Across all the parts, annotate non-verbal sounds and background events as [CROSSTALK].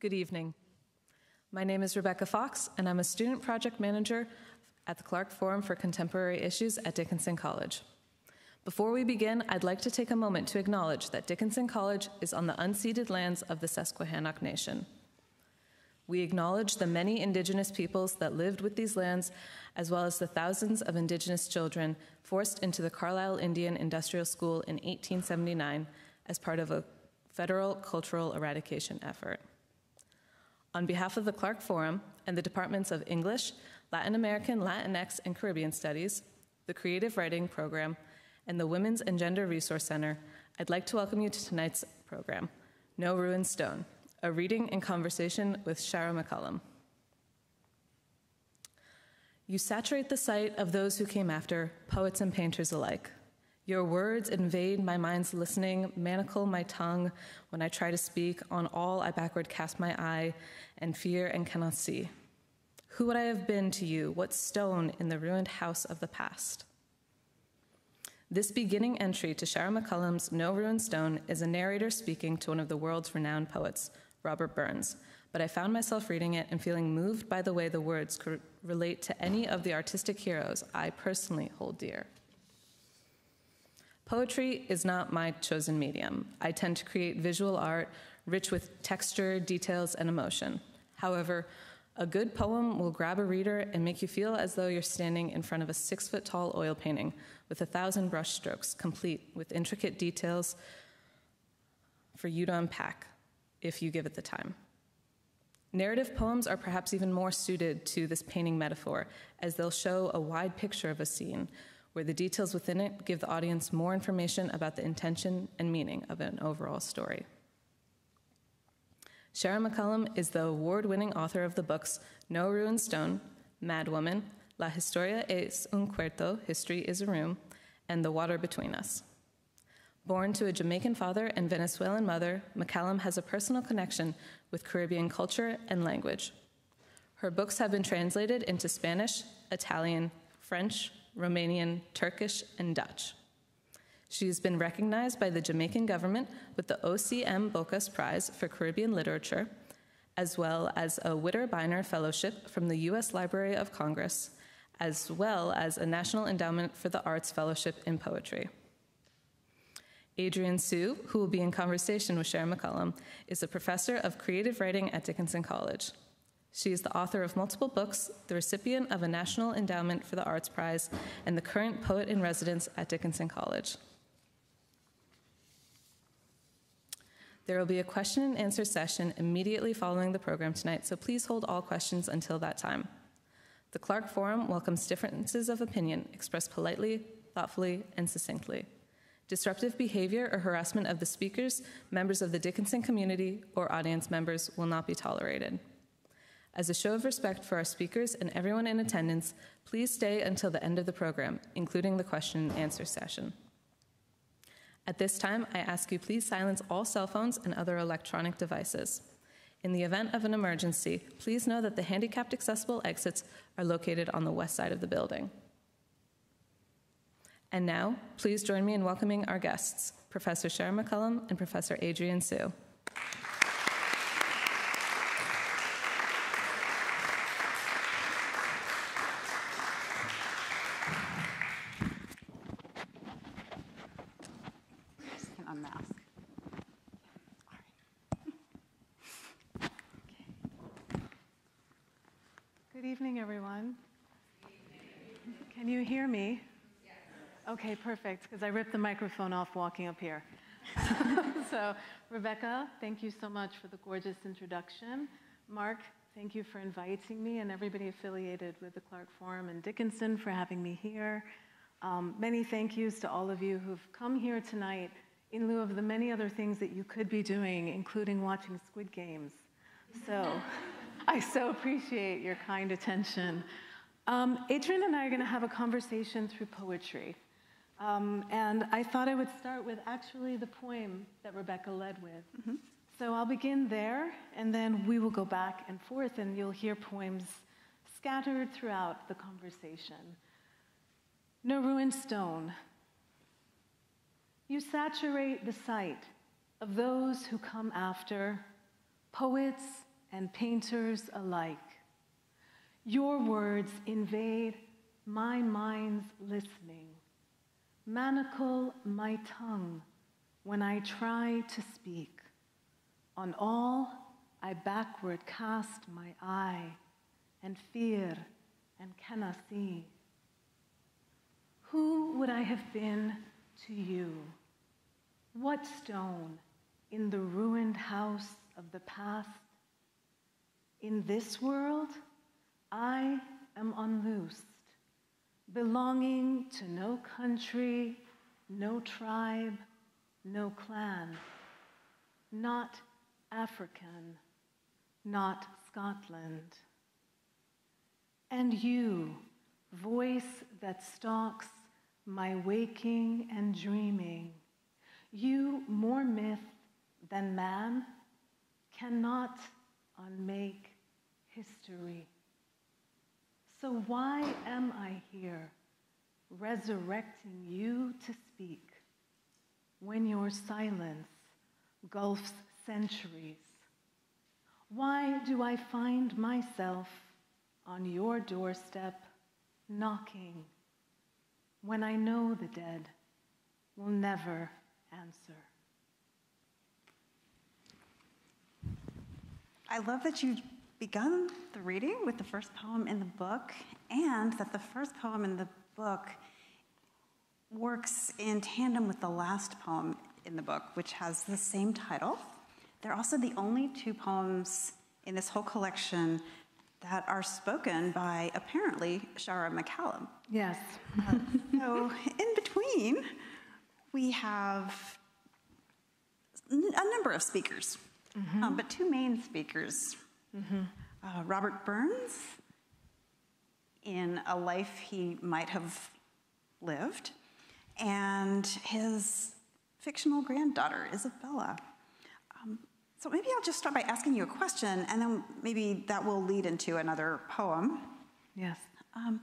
Good evening. My name is Rebecca Fox, and I'm a student project manager at the Clarke Forum for Contemporary Issues at Dickinson College. Before we begin, I'd like to take a moment to acknowledge that Dickinson College is on the unceded lands of the Susquehannock Nation. We acknowledge the many indigenous peoples that lived with these lands, as well as the thousands of indigenous children forced into the Carlisle Indian Industrial School in 1879 as part of a federal cultural eradication effort. On behalf of the Clarke Forum and the Departments of English, Latin American, Latinx, and Caribbean Studies, the Creative Writing Program, and the Women's and Gender Resource Center, I'd like to welcome you to tonight's program, No Ruined Stone, a reading and conversation with Shara McCallum. You saturate the sight of those who came after, poets and painters alike. Your words invade my mind's listening, manacle my tongue when I try to speak. On all I backward cast my eye, and fear and cannot see. Who would I have been to you? What stone in the ruined house of the past? This beginning entry to Shara McCallum's No Ruined Stone is a narrator speaking to one of the world's renowned poets, Robert Burns, but I found myself reading it and feeling moved by the way the words could relate to any of the artistic heroes I personally hold dear. Poetry is not my chosen medium. I tend to create visual art rich with texture, details, and emotion. However, a good poem will grab a reader and make you feel as though you're standing in front of a six foot tall oil painting with a thousand brush strokes, complete with intricate details for you to unpack if you give it the time. Narrative poems are perhaps even more suited to this painting metaphor, as they'll show a wide picture of a scene, where the details within it give the audience more information about the intention and meaning of an overall story. Sharon McCallum is the award winning author of the books No Ruined Stone, Mad Woman, La Historia es un Cuarto, History is a Room, and The Water Between Us. Born to a Jamaican father and Venezuelan mother, McCallum has a personal connection with Caribbean culture and language. Her books have been translated into Spanish, Italian, French, Romanian, Turkish, and Dutch. She has been recognized by the Jamaican government with the OCM Bocas Prize for Caribbean Literature, as well as a Witter Bynner Fellowship from the U.S. Library of Congress, as well as a National Endowment for the Arts Fellowship in Poetry. Adrienne Su, who will be in conversation with Sharon McCallum, is a professor of creative writing at Dickinson College. She is the author of multiple books, the recipient of a National Endowment for the Arts Prize, and the current poet in residence at Dickinson College. There will be a question and answer session immediately following the program tonight, so please hold all questions until that time. The Clarke Forum welcomes differences of opinion expressed politely, thoughtfully, and succinctly. Disruptive behavior or harassment of the speakers, members of the Dickinson community, or audience members will not be tolerated. As a show of respect for our speakers and everyone in attendance, please stay until the end of the program, including the question and answer session. At this time, I ask you please silence all cell phones and other electronic devices. In the event of an emergency, please know that the handicapped accessible exits are located on the west side of the building. And now, please join me in welcoming our guests, Professor Shara McCallum and Professor Adrienne Su. Unmask. Good evening, everyone. Can you hear me? Okay, perfect, because I ripped the microphone off walking up here. [LAUGHS] so, Rebecca, thank you so much for the gorgeous introduction. Mark, thank you for inviting me, and everybody affiliated with the Clarke Forum and Dickinson for having me here. Um, many thank yous to all of you who've come here tonight in lieu of the many other things that you could be doing, including watching Squid Games. So, [LAUGHS] I so appreciate your kind attention. Um, Adrienne and I are going to have a conversation through poetry. Um, and I thought I would start with actually the poem that Rebecca led with. Mm-hmm. So I'll begin there, and then we will go back and forth, and you'll hear poems scattered throughout the conversation. No ruined stone. You saturate the sight of those who come after, poets and painters alike. Your words invade my mind's listening, manacle my tongue when I try to speak. On all I backward cast my eye and fear and cannot see. Who would I have been to you? What stone in the ruined house of the past? In this world, I am unloosed, belonging to no country, no tribe, no clan, not African, not Scotland. And you, voice that stalks my waking and dreaming, you more myth than man cannot unmake history. So, why am I here, resurrecting you to speak when your silence gulfs centuries? Why do I find myself on your doorstep knocking when I know the dead will never answer? I love that you begun the reading with the first poem in the book, and that the first poem in the book works in tandem with the last poem in the book, which has the same title. They're also the only two poems in this whole collection that are spoken by apparently Shara McCallum. Yes. Uh, [LAUGHS] so, in between, we have a number of speakers, mm-hmm. um, but two main speakers Mm-hmm. Uh, Robert Burns, in a life he might have lived, and his fictional granddaughter, Isabella. Um, so maybe I'll just start by asking you a question, and then maybe that will lead into another poem. Yes. Um,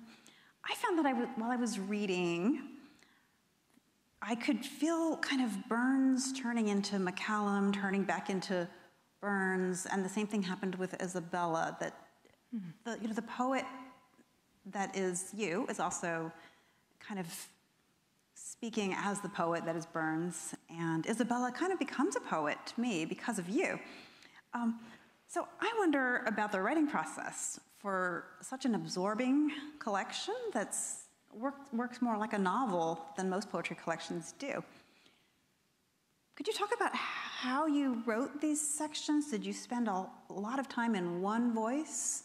I found that I w- while I was reading, I could feel kind of Burns turning into McCallum, turning back into Burns, and the same thing happened with Isabella. That mm-hmm. the you know the poet that is you is also kind of speaking as the poet that is Burns, and Isabella kind of becomes a poet to me because of you. Um, so I wonder about the writing process for such an absorbing collection that's work, works more like a novel than most poetry collections do. Could you talk about how you wrote these sections? Did you spend a lot of time in one voice,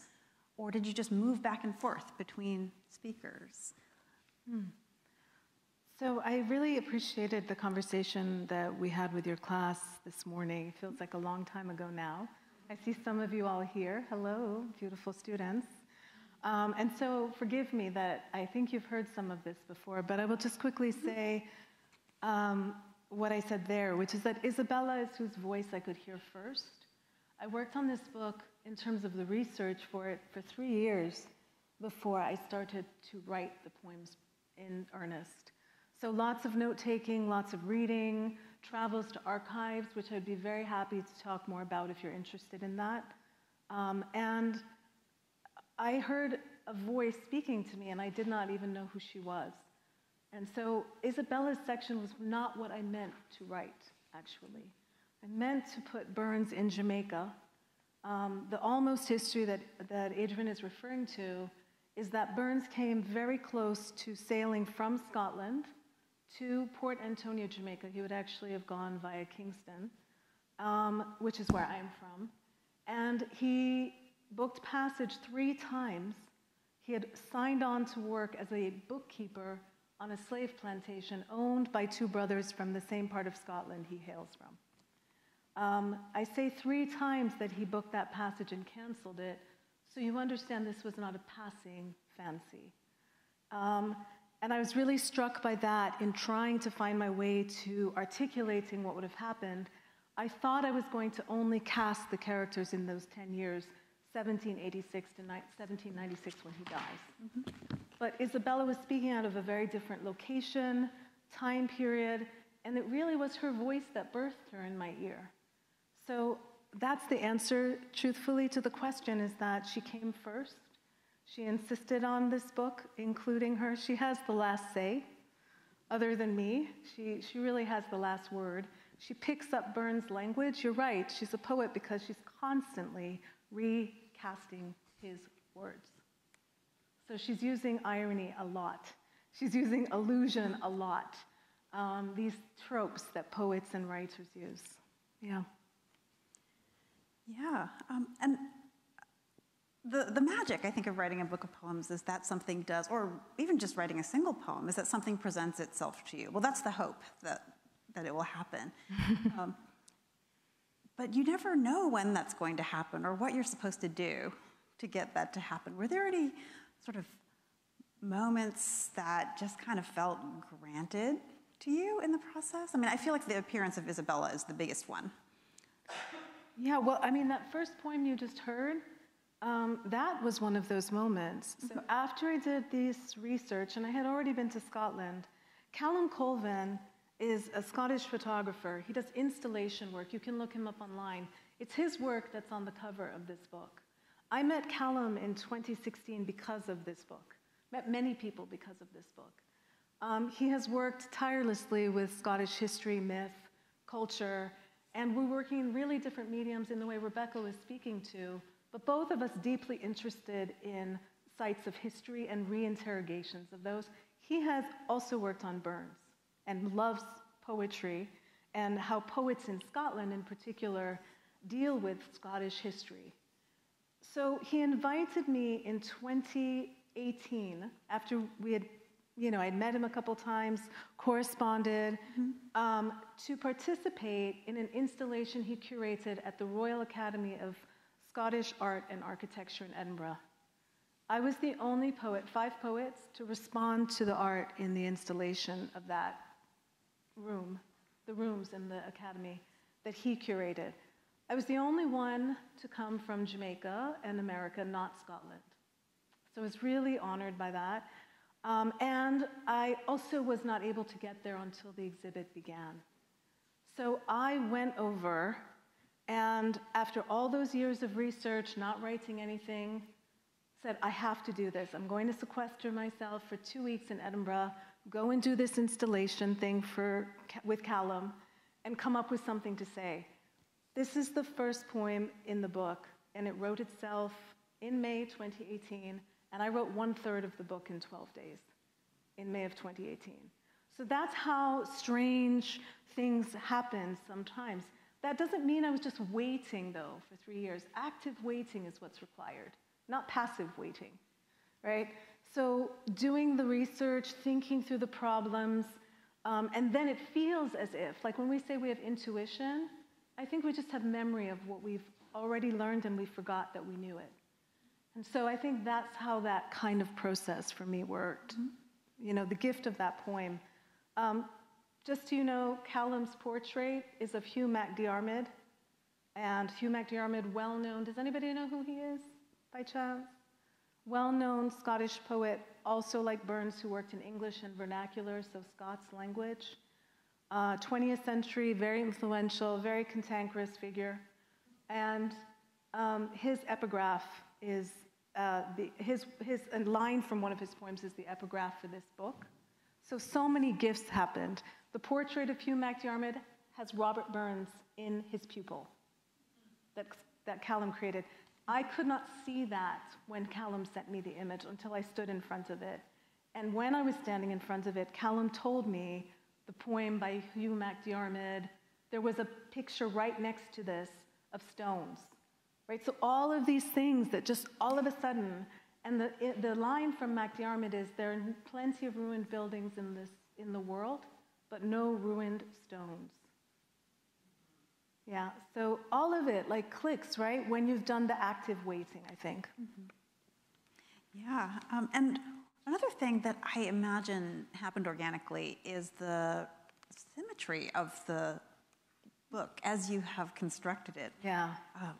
or did you just move back and forth between speakers? Hmm. So I really appreciated the conversation that we had with your class this morning. It feels like a long time ago now. I see some of you all here. Hello, beautiful students. Um, and so forgive me that I think you've heard some of this before, but I will just quickly say um, what I said there, which is that Isabella is whose voice I could hear first. I worked on this book in terms of the research for it for three years before I started to write the poems in earnest. So lots of note taking, lots of reading, travels to archives, which I'd be very happy to talk more about if you're interested in that. Um, and I heard a voice speaking to me, and I did not even know who she was. And so Isabella's section was not what I meant to write, actually. I meant to put Burns in Jamaica. Um, the almost history that, that Adrienne is referring to is that Burns came very close to sailing from Scotland to Port Antonio, Jamaica. He would actually have gone via Kingston, um, which is where I'm from. And he booked passage three times. He had signed on to work as a bookkeeper on a slave plantation owned by two brothers from the same part of Scotland he hails from. Um, I say three times that he booked that passage and canceled it, so you understand this was not a passing fancy. Um, and I was really struck by that in trying to find my way to articulating what would have happened. I thought I was going to only cast the characters in those 10 years, 1786 to 1796 when he dies. Mm-hmm. But Isabella was speaking out of a very different location, time period, and it really was her voice that birthed her in my ear. So that's the answer, truthfully, to the question is that she came first. She insisted on this book, including her. She has the last say, other than me. She, she really has the last word. She picks up Burns' language. You're right, she's a poet because she's constantly recasting his words. So she's using irony a lot. She's using allusion a lot. Um, these tropes that poets and writers use. Yeah. Yeah. Um, and the, the magic, I think, of writing a book of poems is that something does, or even just writing a single poem, is that something presents itself to you. Well, that's the hope that, that it will happen. [LAUGHS] um, but you never know when that's going to happen or what you're supposed to do to get that to happen. Were there any sort of moments that just kind of felt granted to you in the process? I mean, I feel like the appearance of Isabella is the biggest one. Yeah, well, I mean, that first poem you just heard, um, that was one of those moments. So mm-hmm. after I did this research, and I had already been to Scotland, Calum Colvin is a Scottish photographer. He does installation work. You can look him up online. It's his work that's on the cover of this book. I met Calum in 2016 because of this book, met many people because of this book. Um, he has worked tirelessly with Scottish history, myth, culture, and we're working in really different mediums in the way Rebecca was speaking to, but both of us deeply interested in sites of history and reinterrogations of those. He has also worked on Burns and loves poetry and how poets in Scotland, in particular, deal with Scottish history. So he invited me in 2018, after we had you know, I'd met him a couple times, corresponded, mm-hmm. um, to participate in an installation he curated at the Royal Academy of Scottish Art and Architecture in Edinburgh. I was the only poet, five poets, to respond to the art in the installation of that room, the rooms in the academy that he curated. I was the only one to come from Jamaica and America, not Scotland. So I was really honored by that. Um, and I also was not able to get there until the exhibit began. So I went over, and after all those years of research, not writing anything, said, I have to do this. I'm going to sequester myself for two weeks in Edinburgh, go and do this installation thing for, with Calum, and come up with something to say. This is the first poem in the book, and it wrote itself in May 2018 and I wrote one third of the book in 12 days in May of 2018. So that's how strange things happen sometimes. That doesn't mean I was just waiting, though, for three years. Active waiting is what's required, not passive waiting, right? So doing the research, thinking through the problems, um, and then it feels as if, like when we say we have intuition, I think we just have memory of what we've already learned and we forgot that we knew it. And so I think that's how that kind of process for me worked. Mm-hmm. You know, the gift of that poem. Um, just so you know, Calum's portrait is of Hugh MacDiarmid. And Hugh MacDiarmid, well known, does anybody know who he is by chance? Well known Scottish poet, also like Burns, who worked in English and vernacular, so Scots language. Uh, 20th century, very influential, very cantankerous figure. And um, his epigraph is uh, the, his, his a line from one of his poems is the epigraph for this book. So, so many gifts happened. The portrait of Hugh MacDiarmid has Robert Burns in his pupil that, that Calum created. I could not see that when Calum sent me the image until I stood in front of it. And when I was standing in front of it, Calum told me the poem by Hugh MacDiarmid. There was a picture right next to this of stones. Right? So all of these things that just all of a sudden, and the, it, the line from MacDiarmid is there are plenty of ruined buildings in, this, in the world, but no ruined stones. Yeah, so all of it like clicks, right? When you've done the active waiting, I think. Mm-hmm. Yeah, um, and another thing that I imagine happened organically is the symmetry of the book as you have constructed it. Yeah. Uh,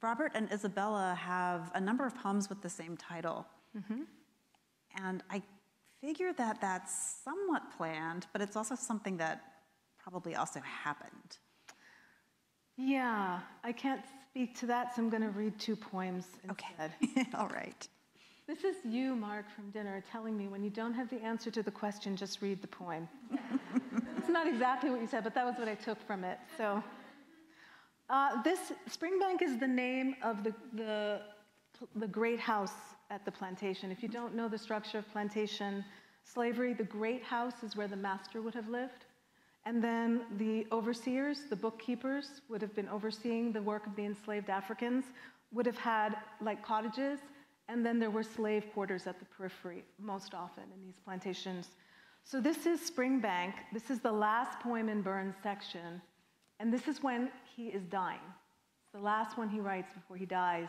Robert and Isabella have a number of poems with the same title. Mm-hmm. And I figure that that's somewhat planned, but it's also something that probably also happened. Yeah, I can't speak to that, so I'm going to read two poems instead. Okay. [LAUGHS] All right. This is you, Mark, from dinner, telling me when you don't have the answer to the question, just read the poem. [LAUGHS] it's not exactly what you said, but that was what I took from it. So, uh, this Springbank is the name of the, the, the great house at the plantation. If you don't know the structure of plantation slavery, the great house is where the master would have lived. And then the overseers, the bookkeepers, would have been overseeing the work of the enslaved Africans, would have had like cottages and then there were slave quarters at the periphery, most often in these plantations. So this is Springbank. This is the last poem in Burns' section. And this is when he is dying. It's the last one he writes before he dies.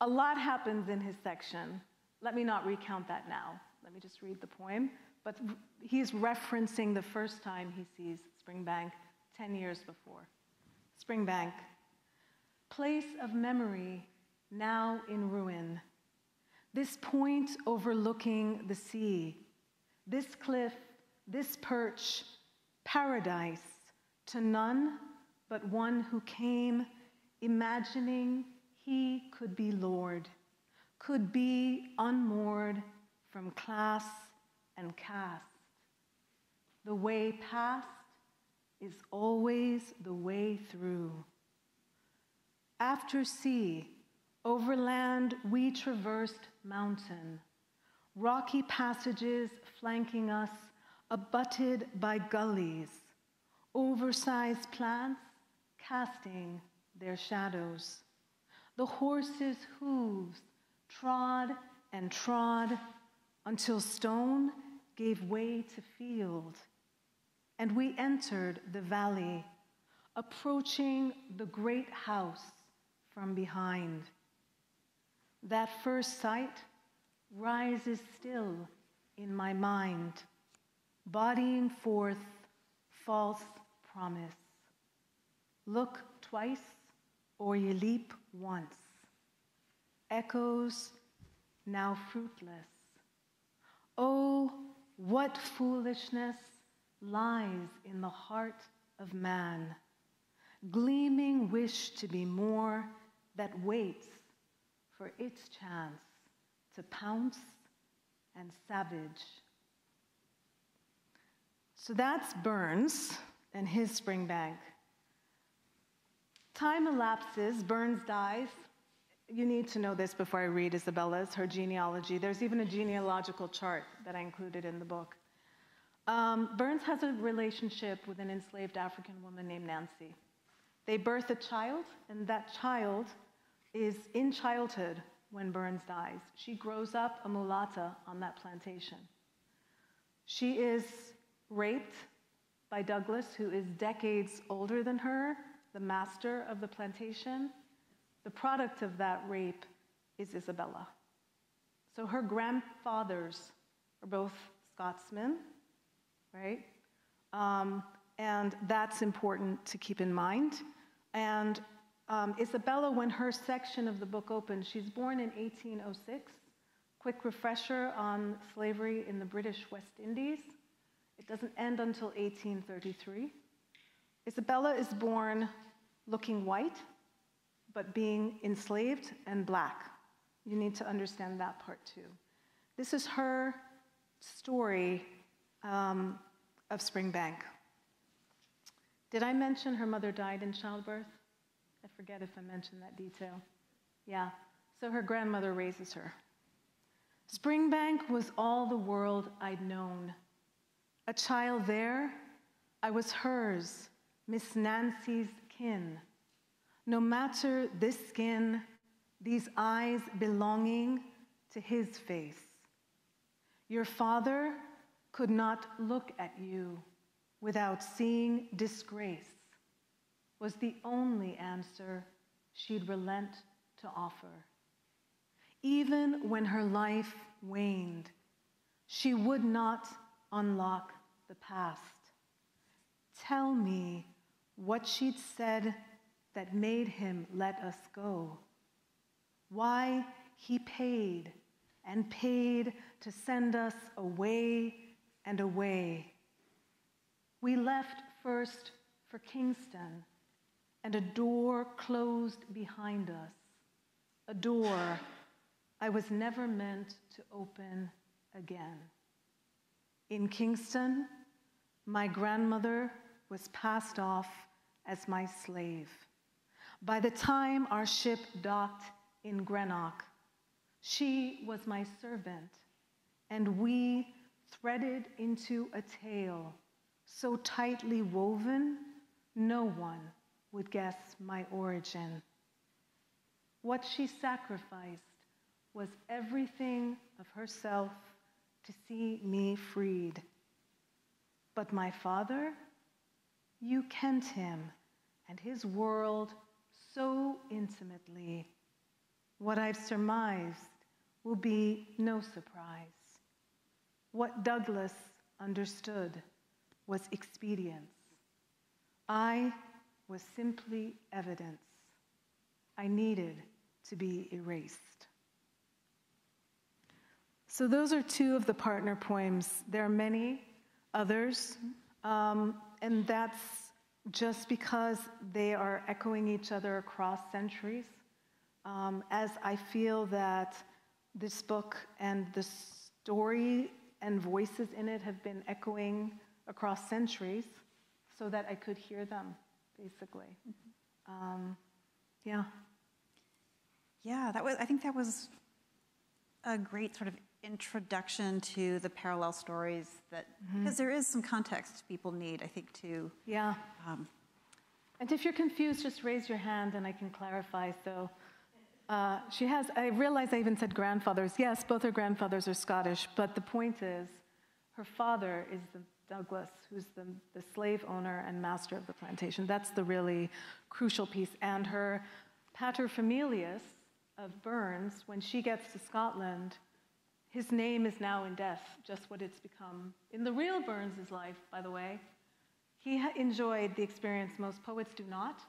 A lot happens in his section. Let me not recount that now. Let me just read the poem. But he's referencing the first time he sees Springbank 10 years before. Springbank, place of memory now in ruin this point overlooking the sea, this cliff, this perch, paradise to none but one who came imagining he could be Lord, could be unmoored from class and caste. The way past is always the way through. After sea, Overland, we traversed mountain, rocky passages flanking us, abutted by gullies, oversized plants casting their shadows. The horses' hooves trod and trod until stone gave way to field. And we entered the valley, approaching the great house from behind. That first sight rises still in my mind, bodying forth false promise. Look twice or you leap once. Echoes now fruitless. Oh, what foolishness lies in the heart of man, gleaming wish to be more that waits for its chance to pounce and savage. So that's Burns and his Springbank. Time elapses, Burns dies. You need to know this before I read Isabella's, her genealogy. There's even a genealogical chart that I included in the book. Um, Burns has a relationship with an enslaved African woman named Nancy. They birth a child, and that child is in childhood when Burns dies. She grows up a mulatta on that plantation. She is raped by Douglas, who is decades older than her, the master of the plantation. The product of that rape is Isabella. So her grandfathers are both Scotsmen, right? Um, and that's important to keep in mind. And um, Isabella, when her section of the book opens, she's born in 1806. Quick refresher on slavery in the British West Indies. It doesn't end until 1833. Isabella is born looking white, but being enslaved and black. You need to understand that part too. This is her story um, of Springbank. Did I mention her mother died in childbirth? I forget if I mentioned that detail. Yeah, so her grandmother raises her. Springbank was all the world I'd known. A child there, I was hers, Miss Nancy's kin. No matter this skin, these eyes belonging to his face. Your father could not look at you without seeing disgrace was the only answer she'd relent to offer. Even when her life waned, she would not unlock the past. Tell me what she'd said that made him let us go. Why he paid and paid to send us away and away. We left first for Kingston and a door closed behind us, a door I was never meant to open again. In Kingston, my grandmother was passed off as my slave. By the time our ship docked in Greenock, she was my servant, and we threaded into a tale so tightly woven, no one would guess my origin. What she sacrificed was everything of herself to see me freed. But my father, you kent him and his world so intimately. What I've surmised will be no surprise. What Douglas understood was expedience. I was simply evidence. I needed to be erased. So, those are two of the partner poems. There are many others, um, and that's just because they are echoing each other across centuries. Um, as I feel that this book and the story and voices in it have been echoing across centuries so that I could hear them, basically. Um, yeah. Yeah, that was, I think that was a great sort of introduction to the parallel stories that, because mm-hmm. there is some context people need, I think, to. Yeah. Um, and if you're confused, just raise your hand and I can clarify. So uh, she has, I realize I even said grandfathers. Yes, both her grandfathers are Scottish, but the point is her father is the Douglas, who's the, the slave owner and master of the plantation. That's the really crucial piece. And her paterfamilias of Burns, when she gets to Scotland, his name is now in death, just what it's become. In the real Burns' life, by the way, he enjoyed the experience most poets do not.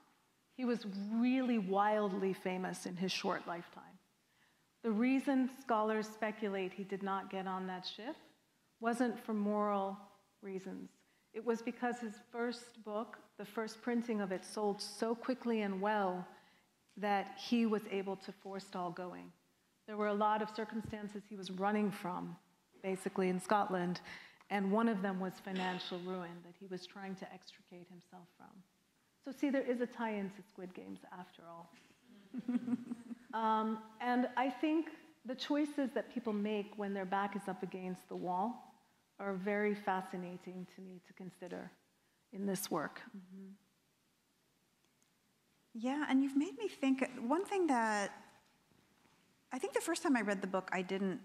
He was really wildly famous in his short lifetime. The reason scholars speculate he did not get on that ship wasn't for moral reasons. It was because his first book, the first printing of it, sold so quickly and well that he was able to forestall going. There were a lot of circumstances he was running from, basically in Scotland, and one of them was financial ruin that he was trying to extricate himself from. So, see, there is a tie in to Squid Games after all. [LAUGHS] um, and I think the choices that people make when their back is up against the wall are very fascinating to me to consider in this work. Mm-hmm. Yeah, and you've made me think one thing that I think the first time I read the book, I didn't,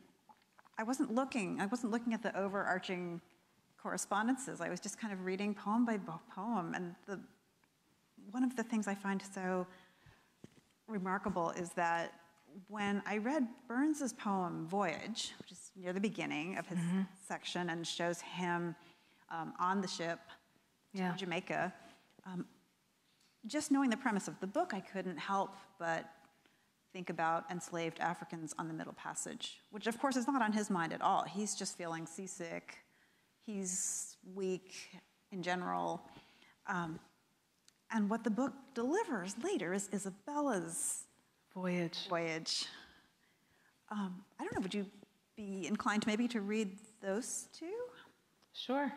I wasn't looking, I wasn't looking at the overarching correspondences. I was just kind of reading poem by poem. And the, one of the things I find so remarkable is that when I read Burns's poem Voyage, which is near the beginning of his mm-hmm. section and shows him um, on the ship yeah. to Jamaica, um, just knowing the premise of the book, I couldn't help but think about enslaved Africans on the Middle Passage, which of course is not on his mind at all. He's just feeling seasick, he's weak in general. Um, and what the book delivers later is Isabella's voyage. Voyage. Um, I don't know, would you be inclined maybe to read those two? Sure.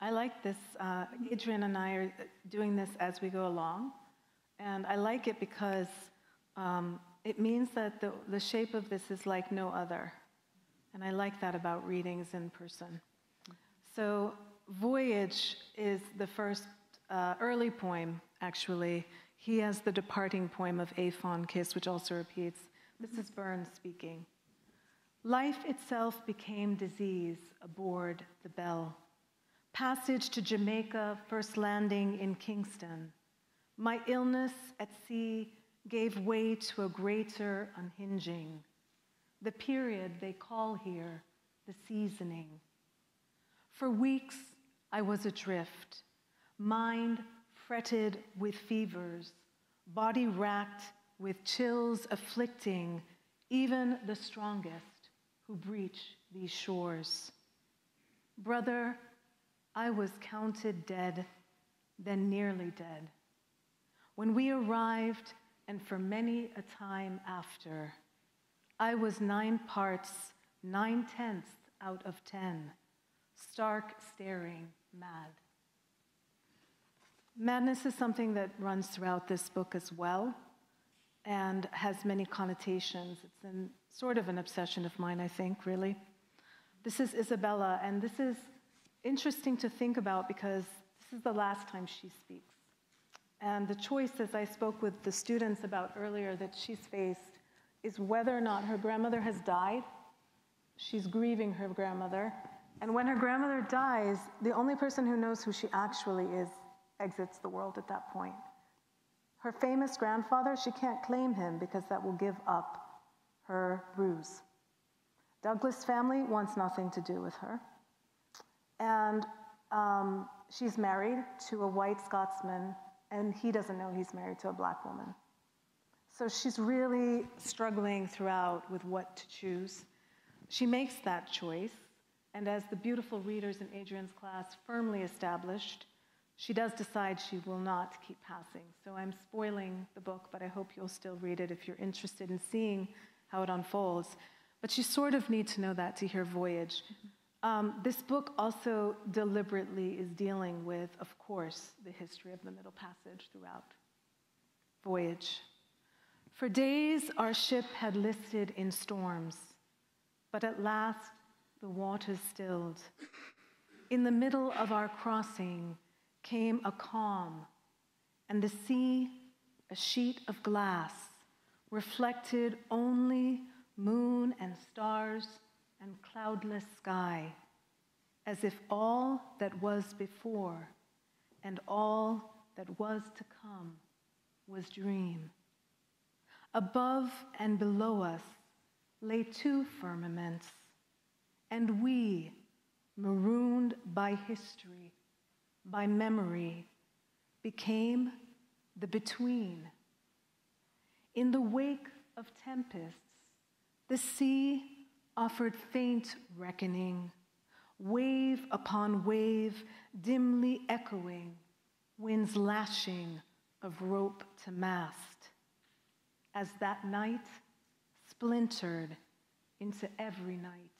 I like this. Uh, Adrienne and I are doing this as we go along. And I like it because um, it means that the, the shape of this is like no other. And I like that about readings in person. So, Voyage is the first uh, early poem, actually. He has the departing poem of A Fond Kiss, which also repeats. This is Burns speaking. Life itself became disease aboard the Bell. Passage to Jamaica, first landing in Kingston. My illness at sea gave way to a greater unhinging. The period they call here the seasoning. For weeks, I was adrift, mind fretted with fevers, body racked with chills afflicting even the strongest who breach these shores. Brother, I was counted dead, then nearly dead. when we arrived, and for many a time after. I was nine parts, nine tenths out of ten, stark, staring, mad. Madness is something that runs throughout this book as well and has many connotations. It's an, sort of an obsession of mine, I think, really. This is Isabella, and this is interesting to think about because this is the last time she speaks. And the choice, as I spoke with the students about earlier, that she's faced is whether or not her grandmother has died. She's grieving her grandmother. And when her grandmother dies, the only person who knows who she actually is exits the world at that point. Her famous grandfather, she can't claim him because that will give up her ruse. Douglas family wants nothing to do with her. And um, she's married to a white Scotsman, and he doesn't know he's married to a black woman. So she's really struggling throughout with what to choose. She makes that choice, and as the beautiful readers in Adrienne's class firmly established, she does decide she will not keep passing. So I'm spoiling the book, but I hope you'll still read it if you're interested in seeing how it unfolds. But you sort of need to know that to hear Voyage. Um, this book also deliberately is dealing with, of course, the history of the Middle Passage throughout Voyage. For days our ship had listed in storms, but at last the waters stilled. In the middle of our crossing, came a calm, and the sea, a sheet of glass, reflected only moon and stars and cloudless sky, as if all that was before and all that was to come was dream. Above and below us lay two firmaments, and we, marooned by history, by memory, became the between. In the wake of tempests, the sea offered faint reckoning, wave upon wave, dimly echoing, winds lashing of rope to mast, as that night splintered into every night,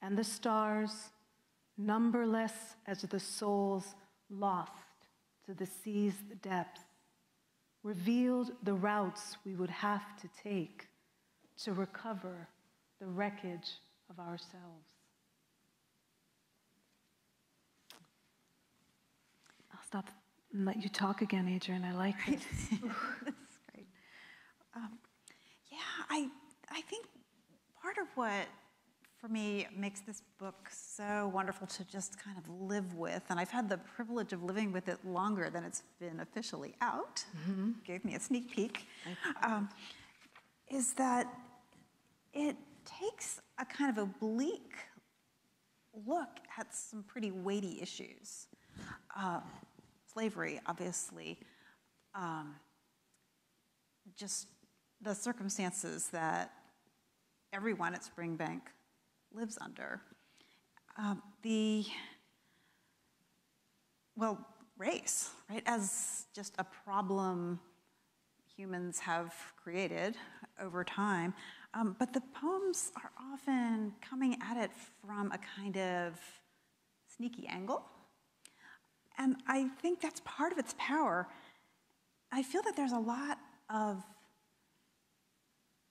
and the stars numberless as the souls lost to the sea's depths, revealed the routes we would have to take to recover the wreckage of ourselves. I'll stop and let you talk again, Adrienne. I like it. [LAUGHS] That's great. Um, yeah, I, I think part of what for me makes this book so wonderful to just kind of live with. And I've had the privilege of living with it longer than it's been officially out. Mm-hmm. Gave me a sneak peek. Um, is that it takes a kind of oblique look at some pretty weighty issues. Uh, slavery, obviously, um, just the circumstances that everyone at Springbank lives under. Um, the, well, race, right, as just a problem humans have created over time. Um, but the poems are often coming at it from a kind of sneaky angle. And I think that's part of its power. I feel that there's a lot of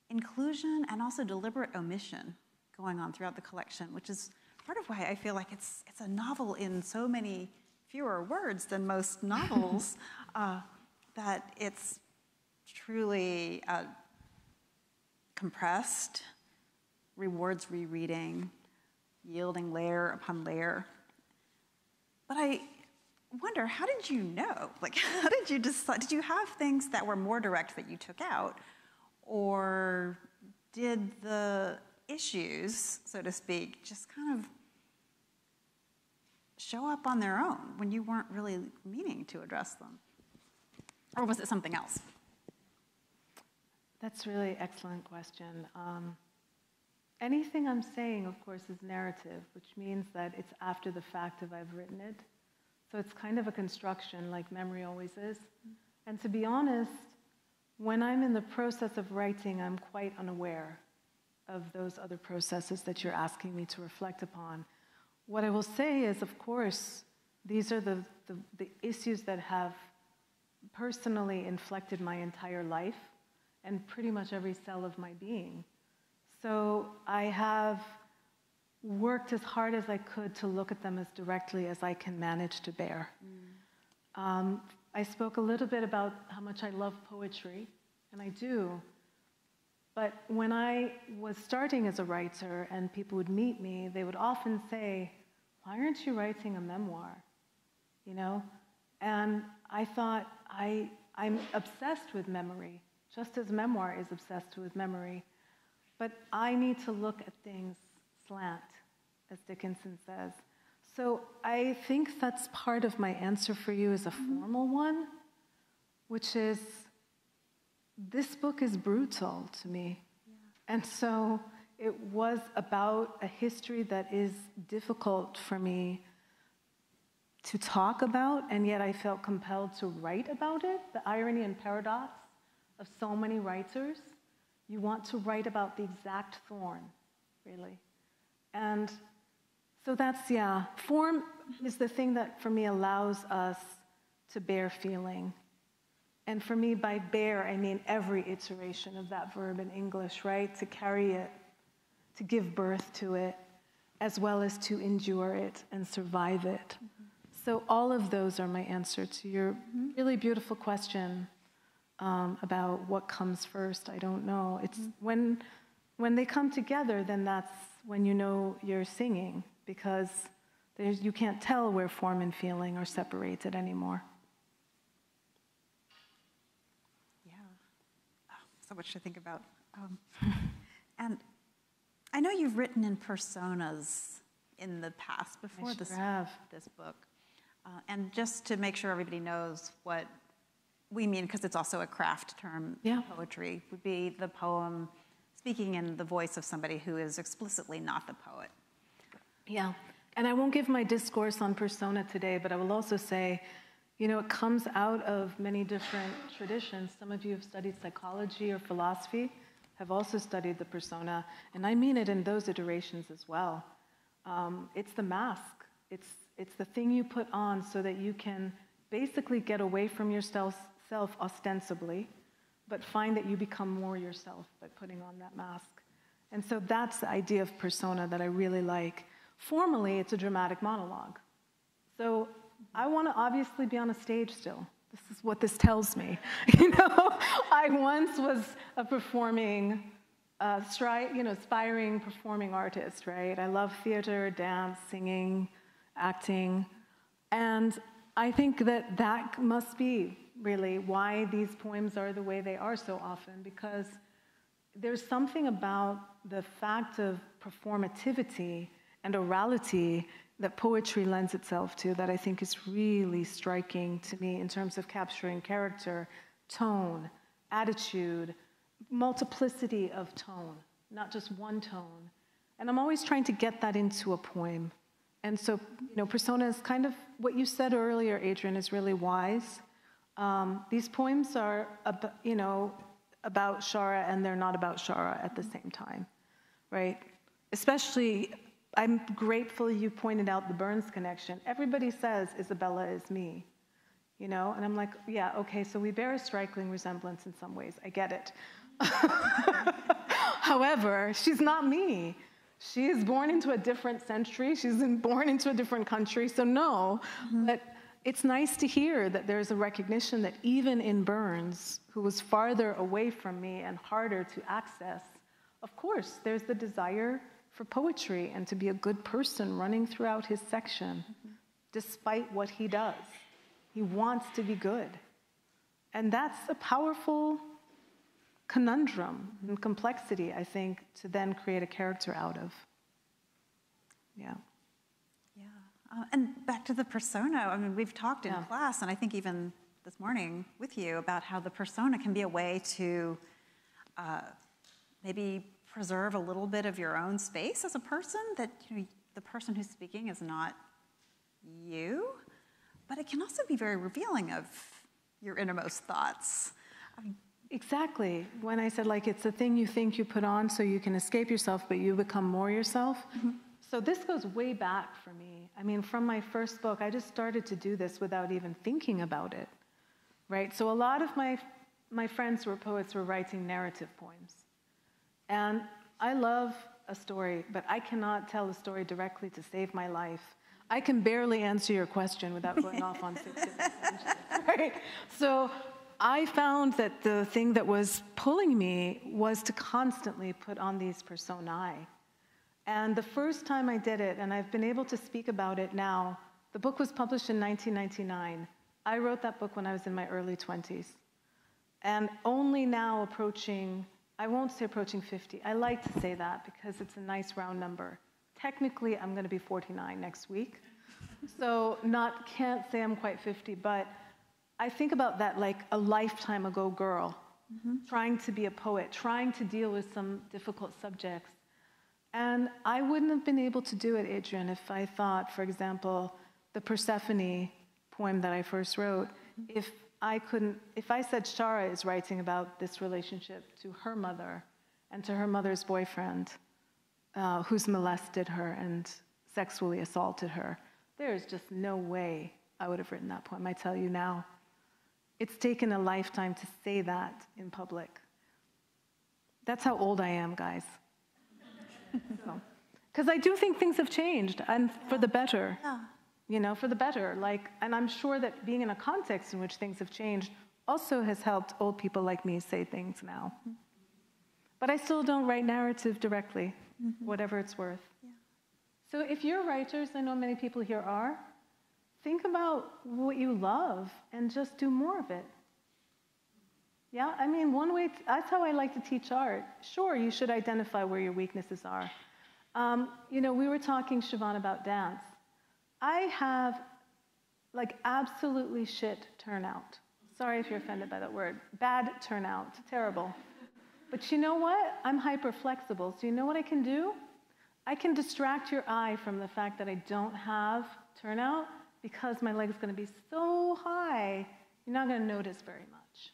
inclusion and also deliberate omission going on throughout the collection, which is part of why I feel like it's, it's a novel in so many fewer words than most [LAUGHS] novels, uh, that it's truly uh, compressed, rewards rereading, yielding layer upon layer. But I wonder, how did you know? [LAUGHS] Like, how did you decide? Did you have things that were more direct that you took out? Or did the issues, so to speak, just kind of show up on their own when you weren't really meaning to address them? Or was it something else? That's really excellent question. Um, anything I'm saying, of course, is narrative, which means that it's after the fact of I've written it. So it's kind of a construction, like memory always is. And to be honest, when I'm in the process of writing, I'm quite unaware of those other processes that you're asking me to reflect upon. What I will say is, of course, these are the, the, the issues that have personally inflected my entire life and pretty much every cell of my being. So I have worked as hard as I could to look at them as directly as I can manage to bear. Mm. Um, I spoke a little bit about how much I love poetry, and I do. But when I was starting as a writer and people would meet me, they would often say, Why aren't you writing a memoir? You know? And I thought, I, I'm obsessed with memory, just as memoir is obsessed with memory. But I need to look at things slant, as Dickinson says. So I think that's part of my answer for you is a formal one, which is this book is brutal to me. Yeah. And so it was about a history that is difficult for me to talk about, and yet I felt compelled to write about it. The irony and paradox of so many writers. You want to write about the exact thorn, really. And so that's, yeah, form is the thing that for me allows us to bear feeling. And for me, by bear, I mean every iteration of that verb in English, right? To carry it, to give birth to it, as well as to endure it and survive it. Mm-hmm. So, all of those are my answer to your mm-hmm. really beautiful question um, about what comes first. I don't know. It's mm-hmm. when, when they come together, then that's when you know you're singing because you can't tell where form and feeling are separated anymore. Yeah, oh, so much to think about. Um, and I know you've written in personas in the past before sure this, have. this book. Uh, and just to make sure everybody knows what we mean, because it's also a craft term, yeah. poetry, would be the poem speaking in the voice of somebody who is explicitly not the poet. Yeah. And I won't give my discourse on persona today, but I will also say, you know, it comes out of many different traditions. Some of you have studied psychology or philosophy, have also studied the persona, and I mean it in those iterations as well. Um, it's the mask. It's it's the thing you put on so that you can basically get away from yourself ostensibly, but find that you become more yourself by putting on that mask. And so that's the idea of persona that I really like. Formally, it's a dramatic monologue. So I want to obviously be on a stage still. This is what this tells me. [LAUGHS] You know, I once was a performing, uh, stri- you know, aspiring performing artist, right? I love theater, dance, singing, acting. And I think that that must be really why these poems are the way they are so often, because there's something about the fact of performativity and orality that poetry lends itself to that I think is really striking to me in terms of capturing character, tone, attitude, multiplicity of tone, not just one tone. And I'm always trying to get that into a poem. And so, you know, persona is kind of what you said earlier, Adrienne, is really wise. Um, these poems are, ab- you know, about Shara and they're not about Shara at the same time, right? Especially, I'm grateful you pointed out the Burns connection. Everybody says Isabella is me, you know? And I'm like, yeah, okay, so we bear a striking resemblance in some ways. I get it. [LAUGHS] However, she's not me. She is born into a different century. She's born into a different country. So, no, mm-hmm. but it's nice to hear that there's a recognition that even in Burns, who was farther away from me and harder to access, of course, there's the desire for poetry and to be a good person running throughout his section, mm-hmm. despite what he does. He wants to be good. And that's a powerful conundrum and complexity, I think, to then create a character out of. Yeah. Yeah. Uh, and back to the persona, I mean, we've talked in yeah. class, and I think even this morning with you about how the persona can be a way to uh, maybe preserve a little bit of your own space as a person, that you know, the person who's speaking is not you, but it can also be very revealing of your innermost thoughts. Exactly. When I said, like, it's the thing you think you put on so you can escape yourself, but you become more yourself. Mm-hmm. So this goes way back for me. I mean, from my first book, I just started to do this without even thinking about it, right? So a lot of my, my friends who were poets were writing narrative poems. And I love a story, but I cannot tell a story directly to save my life. I can barely answer your question without going off on six different tangents, [LAUGHS] right? So I found that the thing that was pulling me was to constantly put on these personae. And the first time I did it, and I've been able to speak about it now, the book was published in 1999. I wrote that book when I was in my early 20s. And only now approaching, I won't say approaching 50. I like to say that because it's a nice round number. Technically, I'm going to be 49 next week. So not can't say I'm quite 50, but I think about that like a lifetime ago girl, mm-hmm. trying to be a poet, trying to deal with some difficult subjects. And I wouldn't have been able to do it, Adrienne, if I thought, for example, the Persephone poem that I first wrote, mm-hmm. if I couldn't, if I said Shara is writing about this relationship to her mother and to her mother's boyfriend, uh, who's molested her and sexually assaulted her, there is just no way I would have written that poem. I tell you now. It's taken a lifetime to say that in public. That's how old I am, guys. Because [LAUGHS] so, I do think things have changed, and for the better. Yeah. You know, for the better. Like, and I'm sure that being in a context in which things have changed also has helped old people like me say things now. Mm-hmm. But I still don't write narrative directly, mm-hmm. whatever it's worth. Yeah. So if you're writers, I know many people here are, think about what you love and just do more of it. Yeah, I mean, one way, to, that's how I like to teach art. Sure, you should identify where your weaknesses are. Um, you know, we were talking, Siobhan, about dance. I have like absolutely shit turnout. Sorry if you're offended by that word. Bad turnout, terrible. But you know what? I'm hyper flexible. So you know what I can do? I can distract your eye from the fact that I don't have turnout because my leg's going to be so high, you're not going to notice very much,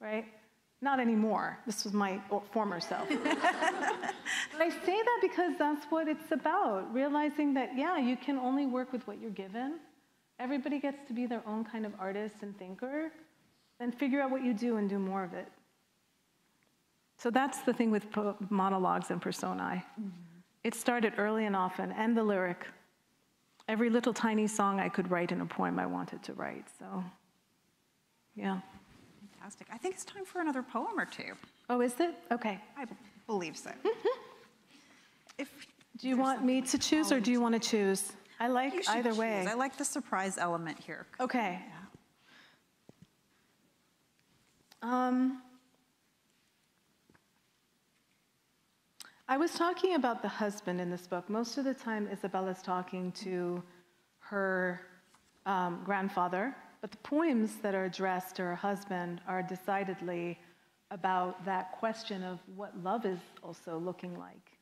right? Not anymore. This was my former self. [LAUGHS] but I say that because that's what it's about realizing that, yeah, you can only work with what you're given. Everybody gets to be their own kind of artist and thinker, and figure out what you do and do more of it. So that's the thing with monologues and personae. Mm-hmm. It started early and often, and the lyric every little tiny song I could write in a poem I wanted to write. So, yeah. Fantastic. I think it's time for another poem or two. Oh, is it? Okay. I believe so. [LAUGHS] if do you want me to choose or do you want to choose? I like either choose. way. I like the surprise element here. Okay. Yeah. Um, I was talking about the husband in this book. Most of the time, Isabella's talking to her um, grandfather, but the poems that are addressed to her husband are decidedly about that question of what love is also looking like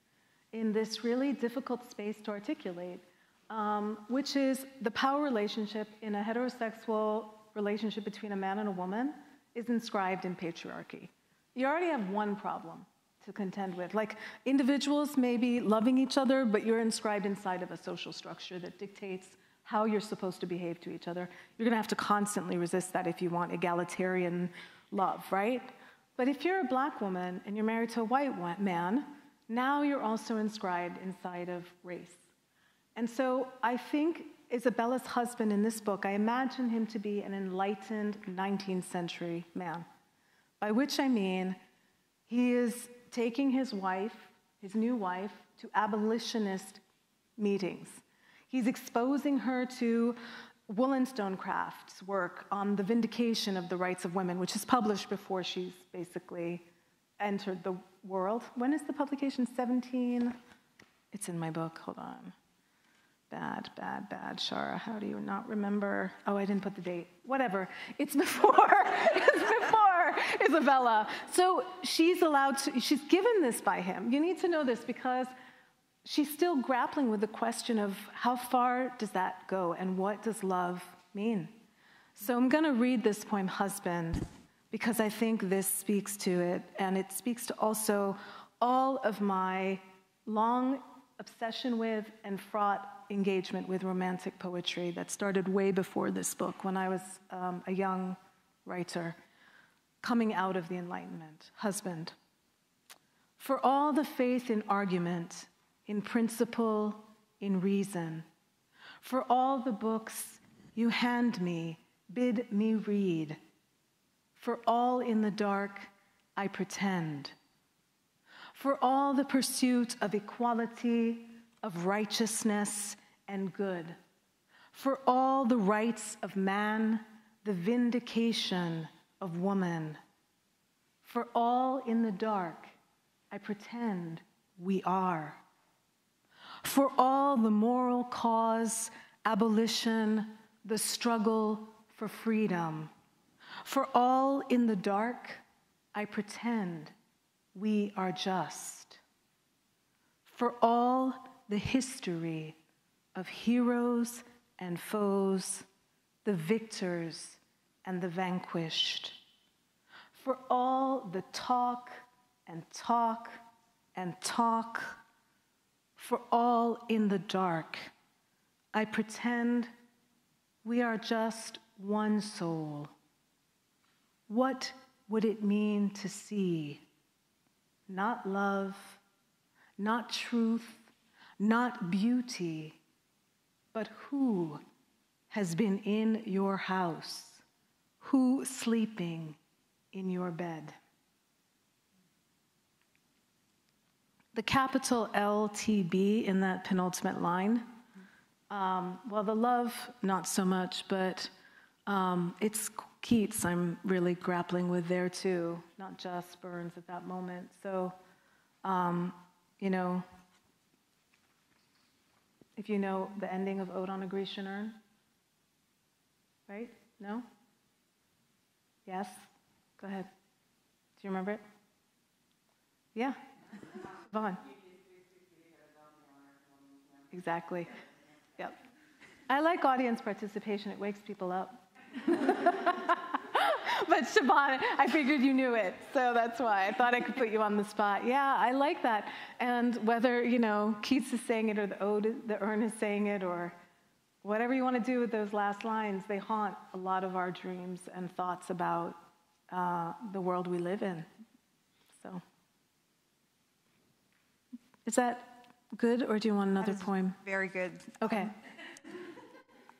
in this really difficult space to articulate, um, which is the power relationship in a heterosexual relationship between a man and a woman is inscribed in patriarchy. You already have one problem to contend with. Like individuals may be loving each other, but you're inscribed inside of a social structure that dictates how you're supposed to behave to each other. You're going to have to constantly resist that if you want egalitarian love, right? But if you're a black woman and you're married to a white man, now you're also inscribed inside of race. And so I think Isabella's husband in this book, I imagine him to be an enlightened 19th century man, by which I mean he is taking his wife, his new wife, to abolitionist meetings. He's exposing her to Wollstonecraft's work on the vindication of the rights of women, which is published before she's basically entered the world. When is the publication? 17? It's in my book. Hold on. Bad, bad, bad. Shara, how do you not remember? Oh, I didn't put the date. Whatever. It's [LAUGHS] before. it's before Isabella. So she's allowed to, she's given this by him. You need to know this because she's still grappling with the question of how far does that go and what does love mean? So I'm going to read this poem, Husband, because I think this speaks to it, and it speaks to also all of my long obsession with and fraught engagement with romantic poetry that started way before this book when I was um, a young writer coming out of the Enlightenment. Husband. For all the faith in argument, in principle, in reason, for all the books you hand me, bid me read, for all in the dark I pretend, for all the pursuit of equality, of righteousness, and good, for all the rights of man, the vindication of woman, for all in the dark I pretend we are for all the moral cause, abolition, the struggle for freedom. For all in the dark, I pretend we are just. For all the history of heroes and foes, the victors and the vanquished. For all the talk and talk and talk for all in the dark. I pretend we are just one soul. What would it mean to see? Not love, not truth, not beauty, but who has been in your house? Who sleeping in your bed? The capital LTB in that penultimate line, um, well, the love, not so much, but um, it's Keats I'm really grappling with there too, not just Burns at that moment. So, um, you know, if you know the ending of Ode on a Grecian Urn, right? No? Yes? Go ahead. Do you remember it? Yeah. Vaughn. Exactly. Yep. I like audience participation, it wakes people up. [LAUGHS] but Siobhan, I figured you knew it, so that's why I thought I could put you on the spot. Yeah, I like that. And whether, you know, Keats is saying it or the ode, the urn is saying it or whatever you want to do with those last lines, they haunt a lot of our dreams and thoughts about uh, the world we live in. So. Is that good, or do you want another poem? Very good. Okay. Um,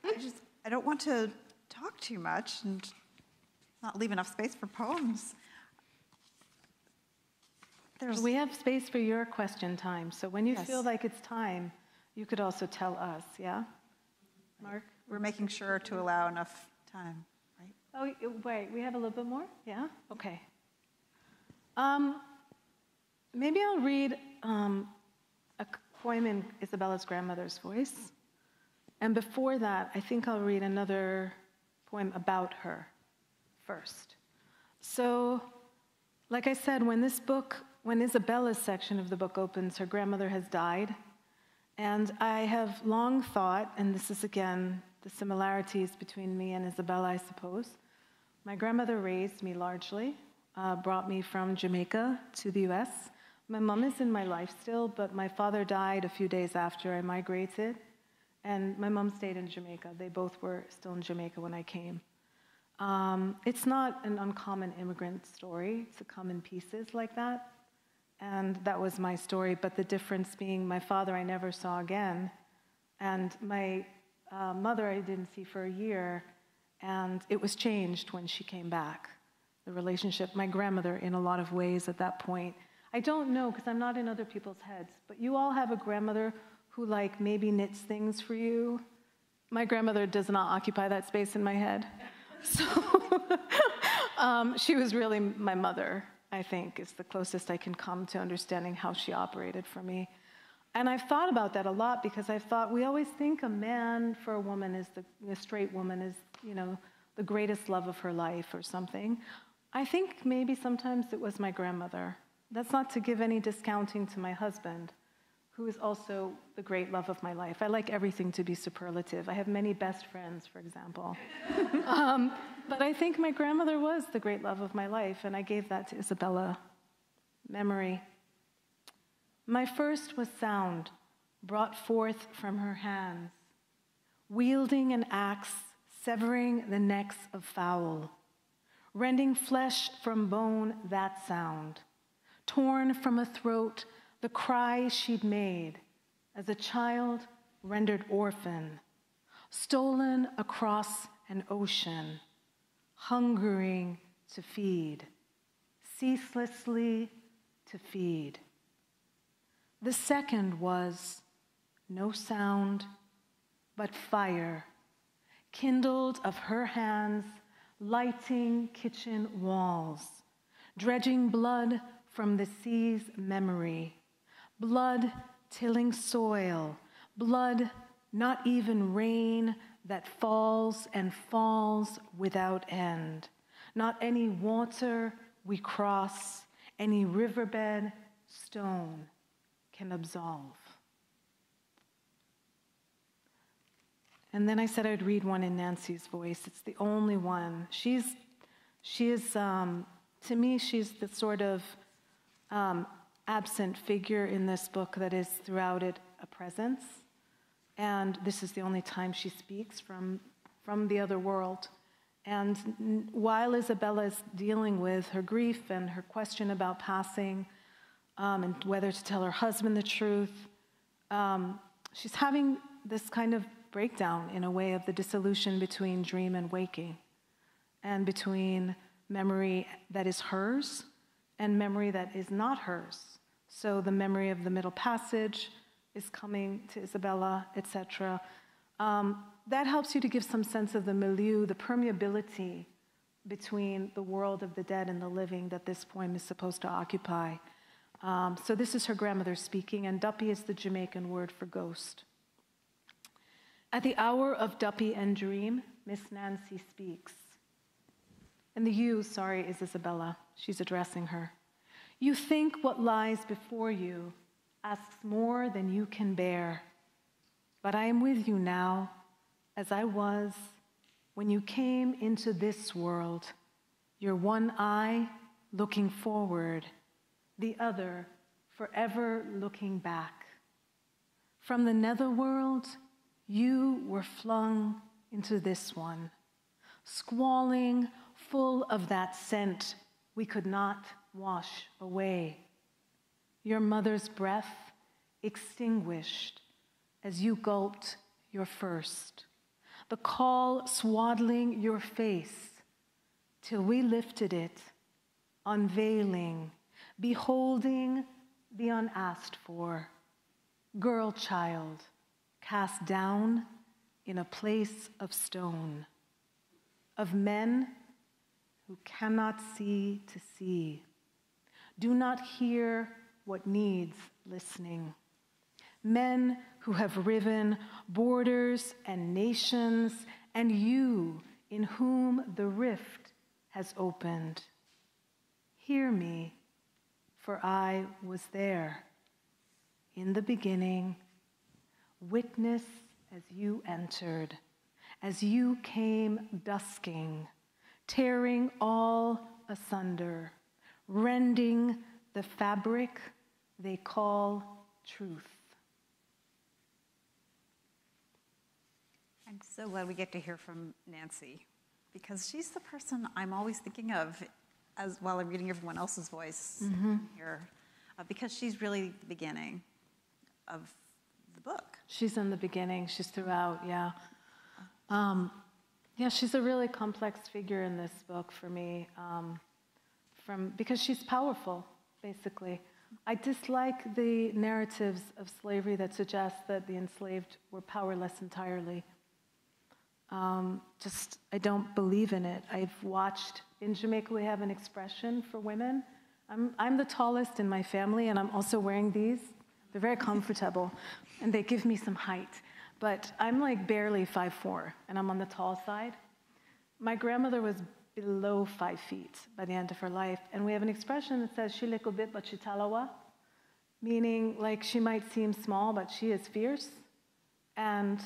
I just I don't want to talk too much and not leave enough space for poems. There's, we have space for your question time. So when you yes. feel like it's time, you could also tell us, yeah? Mark? We're making sure to allow enough time, right? Oh, wait, we have a little bit more? Yeah? Okay. Um, maybe I'll read um, poem in Isabella's grandmother's voice. And before that, I think I'll read another poem about her first. So, like I said, when this book, when Isabella's section of the book opens, her grandmother has died. And I have long thought, and this is again the similarities between me and Isabella, I suppose. My grandmother raised me largely, uh, brought me from Jamaica to the US. My mom is in my life still, but my father died a few days after I migrated, and my mom stayed in Jamaica. They both were still in Jamaica when I came. Um, it's not an uncommon immigrant story to come in pieces like that, and that was my story. But the difference being, my father I never saw again, and my uh, mother I didn't see for a year, and it was changed when she came back. The relationship, my grandmother, in a lot of ways at that point I don't know because I'm not in other people's heads, but you all have a grandmother who, like, maybe knits things for you. My grandmother does not occupy that space in my head. [LAUGHS] So [LAUGHS] um, she was really my mother, I think, is the closest I can come to understanding how she operated for me. And I've thought about that a lot because I've thought we always think a man for a woman is the, a straight woman is, you know, the greatest love of her life or something. I think maybe sometimes it was my grandmother. That's not to give any discounting to my husband, who is also the great love of my life. I like everything to be superlative. I have many best friends, for example. [LAUGHS] um, but I think my grandmother was the great love of my life, and I gave that to Isabella. Memory. My first was sound, brought forth from her hands, wielding an axe, severing the necks of fowl, rending flesh from bone, that sound, torn from a throat the cry she'd made as a child rendered orphan, stolen across an ocean, hungering to feed, ceaselessly to feed. The second was no sound but fire, kindled of her hands, lighting kitchen walls, dredging blood from the sea's memory blood tilling soil, blood, not even rain that falls and falls without end, not any water we cross, any riverbed stone can absolve. And then I said I'd read one in Nancy's voice. It's the only one. She's, she is, um, to me, she's the sort of um, absent figure in this book that is throughout it a presence. And this is the only time she speaks from, from the other world. And while Isabella is dealing with her grief and her question about passing um, and whether to tell her husband the truth, um, she's having this kind of breakdown in a way of the dissolution between dream and waking, and between memory that is hers and memory that is not hers. So the memory of the middle passage is coming to Isabella, etc. Um, that helps you to give some sense of the milieu, the permeability between the world of the dead and the living that this poem is supposed to occupy. Um, so this is her grandmother speaking, and duppy is the Jamaican word for ghost. At the hour of duppy and dream, Miss Nancy speaks. And the you, sorry, is Isabella. She's addressing her. You think what lies before you asks more than you can bear. But I am with you now, as I was when you came into this world, your one eye looking forward, the other forever looking back. From the netherworld, you were flung into this one, squalling, full of that scent we could not wash away. Your mother's breath extinguished as you gulped your first. The call swaddling your face till we lifted it, unveiling, beholding the unasked for. Girl child, cast down in a place of stone, of men who cannot see to see do not hear what needs listening. Men who have riven borders and nations, and you in whom the rift has opened. Hear me, for I was there in the beginning, witness as you entered, as you came dusking, tearing all asunder rending the fabric they call truth. I'm so glad we get to hear from Nancy because she's the person I'm always thinking of as while I'm reading everyone else's voice mm-hmm. here, uh, because she's really the beginning of the book. She's in the beginning. She's throughout. Yeah. Um, yeah, she's a really complex figure in this book for me. Um, from because she's powerful, basically. I dislike the narratives of slavery that suggest that the enslaved were powerless entirely. Um, just, I don't believe in it. I've watched, in Jamaica, we have an expression for women. I'm, I'm the tallest in my family, and I'm also wearing these. They're very comfortable, and they give me some height. But I'm like barely 5'4, and I'm on the tall side. My grandmother was below five feet by the end of her life. And we have an expression that says, Shileko bit but chitalawa. meaning like she might seem small, but she is fierce. And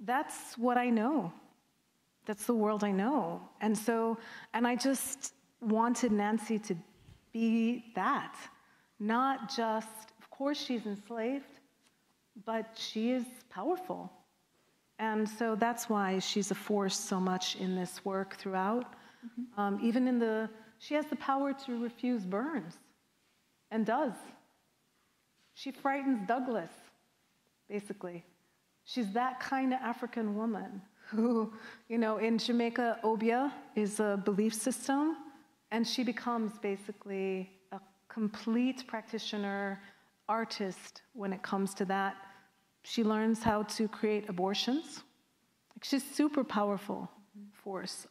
that's what I know. That's the world I know. And so, and I just wanted Nancy to be that. Not just, of course, she's enslaved, but she is powerful. And so that's why she's a force so much in this work throughout. Mm-hmm. Um, even in the, she has the power to refuse Burns and does. She frightens Douglas, basically. She's that kind of African woman who, you know, in Jamaica, Obeah is a belief system, and she becomes basically a complete practitioner, artist when it comes to that. She learns how to create abortions. She's super powerful force.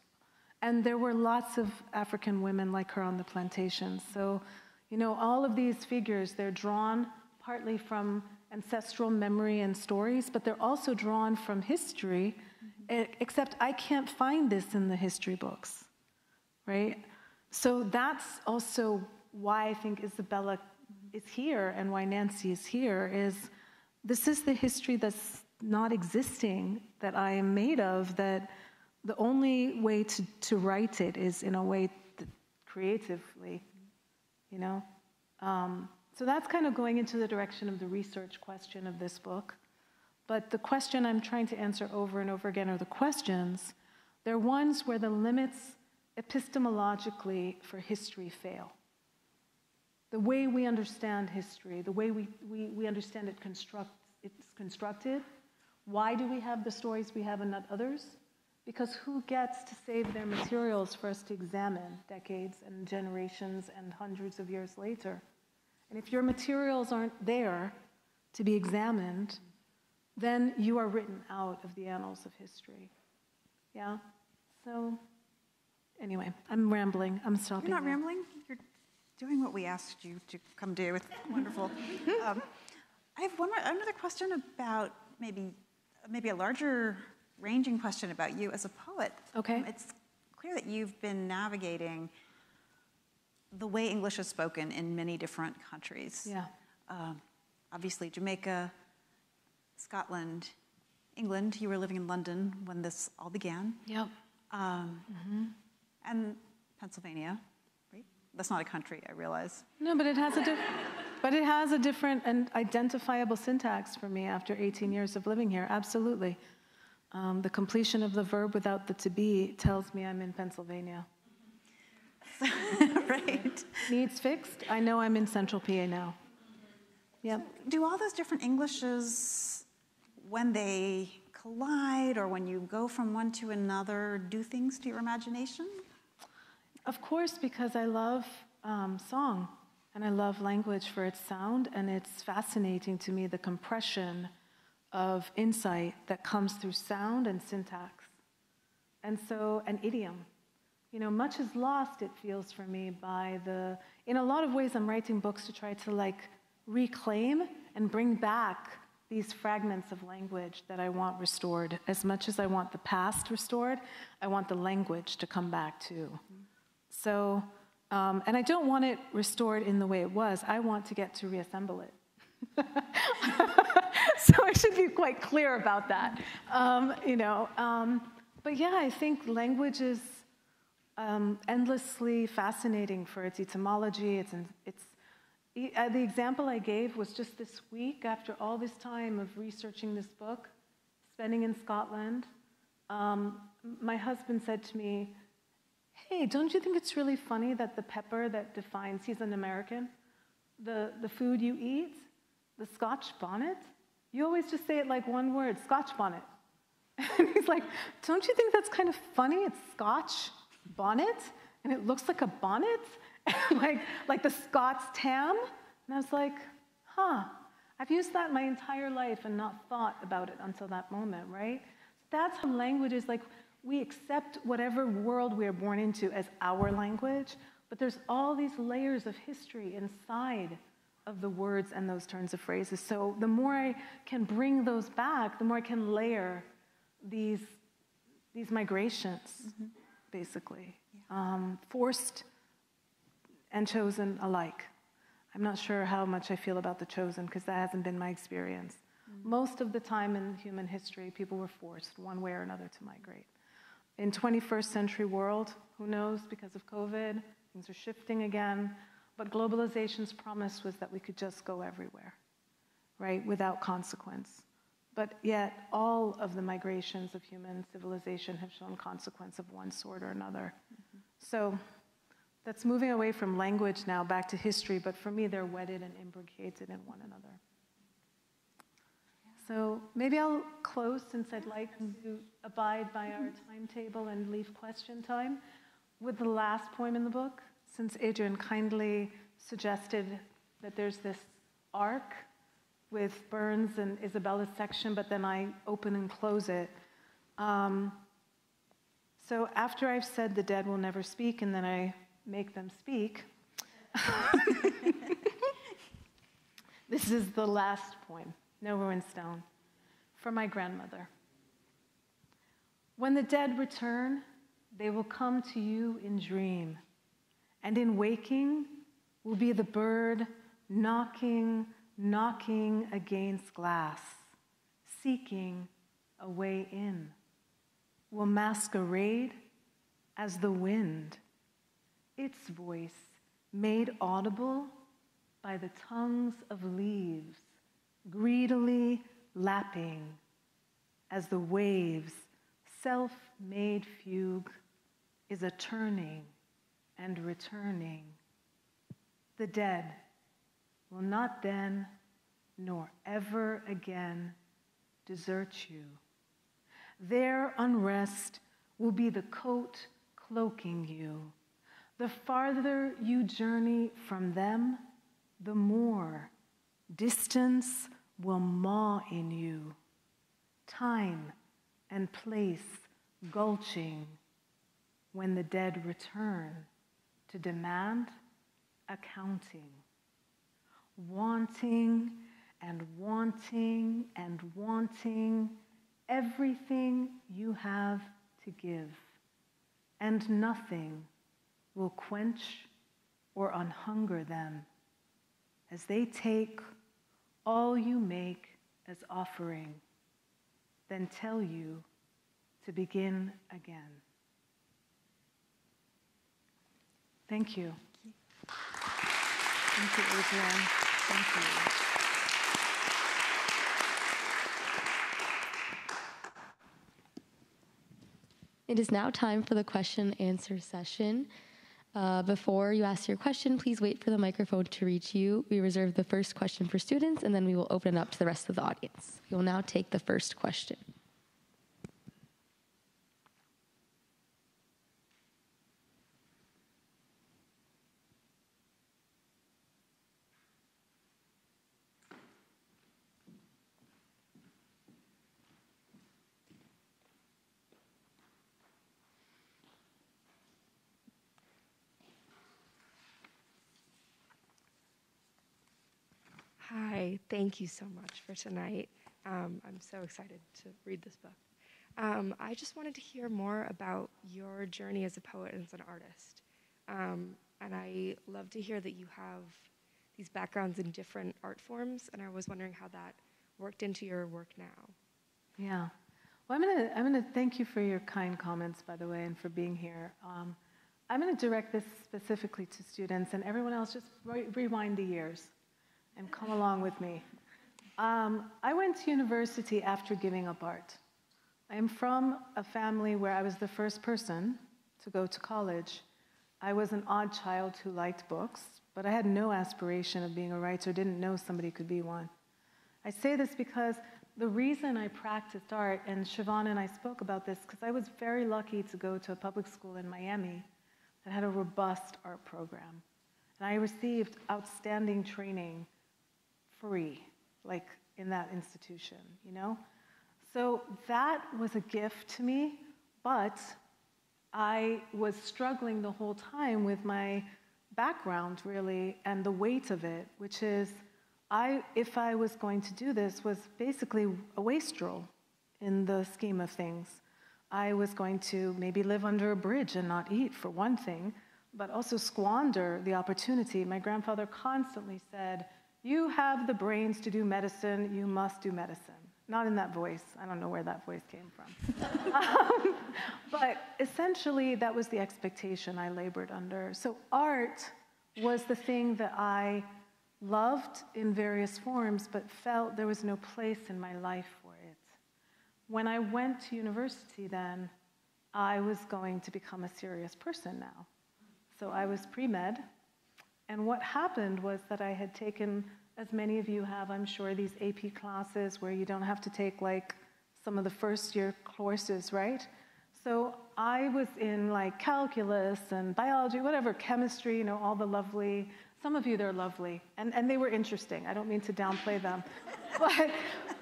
And there were lots of African women like her on the plantations. So, you know, all of these figures, they're drawn partly from ancestral memory and stories, but they're also drawn from history, mm-hmm. except I can't find this in the history books, right? So that's also why I think Isabella is here and why Nancy is here is this is the history that's not existing that I am made of that the only way to, to write it is in a way creatively, you know? Um, so that's kind of going into the direction of the research question of this book. But the question I'm trying to answer over and over again are the questions. They're ones where the limits epistemologically for history fail. The way we understand history, the way we, we, we understand it construct, it's constructed, why do we have the stories we have and not others? Because who gets to save their materials for us to examine decades and generations and hundreds of years later? And if your materials aren't there to be examined, then you are written out of the annals of history. Yeah? So, anyway, I'm rambling. I'm stopping. You're not now. rambling. You're doing what we asked you to come do. It's wonderful. [LAUGHS] um, I have one more, another question about maybe, maybe a larger ranging question about you as a poet. Okay. Um, it's clear that you've been navigating the way English is spoken in many different countries. Yeah. Um, obviously, Jamaica, Scotland, England. You were living in London when this all began. Yep. Um, mm-hmm. And Pennsylvania? That's not a country, I realize. No, but it has a different, but it has a different and identifiable syntax for me after 18 years of living here. Absolutely. Um, the completion of the verb without the to be tells me I'm in Pennsylvania. [LAUGHS] right. Needs fixed. I know I'm in Central PA now. Yep. So do all those different Englishes, when they collide or when you go from one to another, do things to your imagination? Of course, because I love um, song and I love language for its sound, and it's fascinating to me the compression of insight that comes through sound and syntax. And so, an idiom you know, much is lost, it feels for me, by the. In a lot of ways, I'm writing books to try to like reclaim and bring back these fragments of language that I want restored. As much as I want the past restored, I want the language to come back too. So, um, and I don't want it restored in the way it was, I want to get to reassemble it. [LAUGHS] so I should be quite clear about that. Um, you know, um, but yeah, I think language is um, endlessly fascinating for its etymology. Its, its, uh, the example I gave was just this week, after all this time of researching this book, spending in Scotland. Um, my husband said to me, Hey, don't you think it's really funny that the pepper that defines, he's an American, the, the food you eat, the Scotch bonnet, you always just say it like one word, Scotch bonnet. [LAUGHS] And he's like, Don't you think that's kind of funny? It's Scotch bonnet and it looks like a bonnet, [LAUGHS] like, like the Scots tam. And I was like, huh, I've used that my entire life and not thought about it until that moment, right? That's how language is like we accept whatever world we are born into as our language, but there's all these layers of history inside of the words and those turns of phrases. So the more I can bring those back, the more I can layer these, these migrations. Mm-hmm basically, yeah. um, forced and chosen alike. I'm not sure how much I feel about the chosen because that hasn't been my experience. Mm-hmm. Most of the time in human history, people were forced one way or another to migrate. In 21st century world, who knows, because of COVID, things are shifting again. But globalization's promise was that we could just go everywhere, right, without consequence. But yet, all of the migrations of human civilization have shown consequence of one sort or another. Mm-hmm. So that's moving away from language now back to history, but for me, they're wedded and imbricated in one another. So maybe I'll close since I'd like to abide by our timetable and leave question time with the last poem in the book, since Adrienne kindly suggested that there's this arc with Burns and Isabella's section, but then I open and close it. Um, so after I've said the dead will never speak, and then I make them speak, [LAUGHS] this is the last poem, No Ruined Stone, for my grandmother. When the dead return, they will come to you in dream, and in waking will be the bird knocking knocking against glass, seeking a way in, will masquerade as the wind, its voice made audible by the tongues of leaves, greedily lapping as the waves' self made fugue is a turning and returning. The dead will not then nor ever again desert you. Their unrest will be the coat cloaking you. The farther you journey from them, the more distance will maw in you. Time and place gulching when the dead return to demand accounting. Wanting and wanting and wanting everything you have to give, and nothing will quench or unhunger them as they take all you make as offering, then tell you to begin again. Thank you. Thank you, Adrienne. Thank you. It is now time for the question and answer session. Uh, before you ask your question, please wait for the microphone to reach you. We reserve the first question for students and then we will open it up to the rest of the audience. We will now take the first question. Hi, thank you so much for tonight. Um, I'm so excited to read this book. Um, I just wanted to hear more about your journey as a poet and as an artist. Um, and I love to hear that you have these backgrounds in different art forms, and I was wondering how that worked into your work now. Yeah. Well, I'm going to I'm gonna thank you for your kind comments, by the way, and for being here. Um, I'm going to direct this specifically to students, and everyone else just re- rewind the years and come along with me. Um, I went to university after giving up art. I am from a family where I was the first person to go to college. I was an odd child who liked books, but I had no aspiration of being a writer, didn't know somebody could be one. I say this because the reason I practiced art, and Siobhan and I spoke about this, because I was very lucky to go to a public school in Miami that had a robust art program. And I received outstanding training free, like in that institution, you know? So that was a gift to me, but I was struggling the whole time with my background, really, and the weight of it, which is I, if I was going to do this, was basically a wastrel in the scheme of things. I was going to maybe live under a bridge and not eat, for one thing. but also squander the opportunity. My grandfather constantly said, You have the brains to do medicine, you must do medicine. Not in that voice. I don't know where that voice came from. um, [LAUGHS] but essentially, that was the expectation I labored under. So, art was the thing that I loved in various forms, but felt there was no place in my life for it. When I went to university, then, I was going to become a serious person now. So I was pre med. And what happened was that I had taken, as many of you have, I'm sure, these AP classes where you don't have to take like some of the first year courses, right? So I was in like calculus and biology, whatever, chemistry, you know, all the lovely, some of you, they're lovely, and, and they were interesting. I don't mean to downplay them. [LAUGHS] but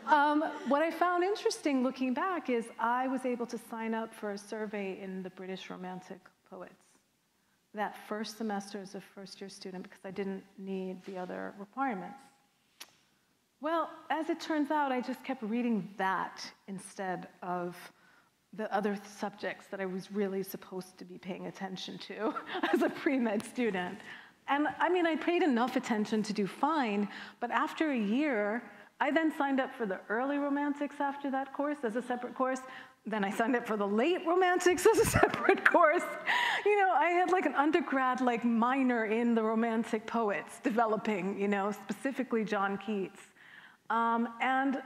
um, what I found interesting looking back is I was able to sign up for a survey in the British Romantic Poets that first semester as a first year student because I didn't need the other requirements. Well, as it turns out, I just kept reading that instead of the other subjects that I was really supposed to be paying attention to [LAUGHS] as a pre med student. And I mean, I paid enough attention to do fine, but after a year, I then signed up for the early romantics after that course as a separate course. Then I signed up for the late romantics as a separate course. You know, I had like an undergrad like minor in the romantic poets developing, you know, specifically John Keats. Um, and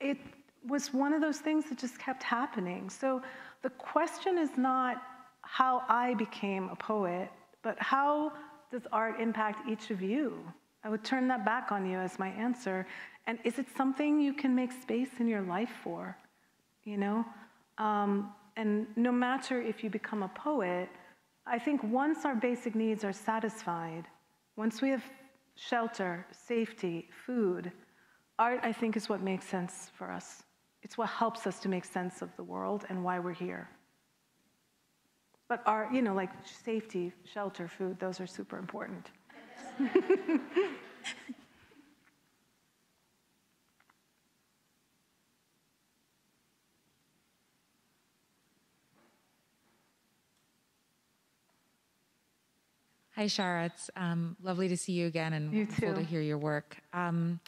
it was one of those things that just kept happening. So the question is not how I became a poet, but how does art impact each of you? I would turn that back on you as my answer. And is it something you can make space in your life for? You know? Um, and no matter if you become a poet, I think once our basic needs are satisfied, once we have shelter, safety, food, art, I think, is what makes sense for us. It's what helps us to make sense of the world and why we're here. But our, you know, like safety, shelter, food, those are super important. [LAUGHS] Hi, Shara. It's um, lovely to see you again and you wonderful to hear your work. Um,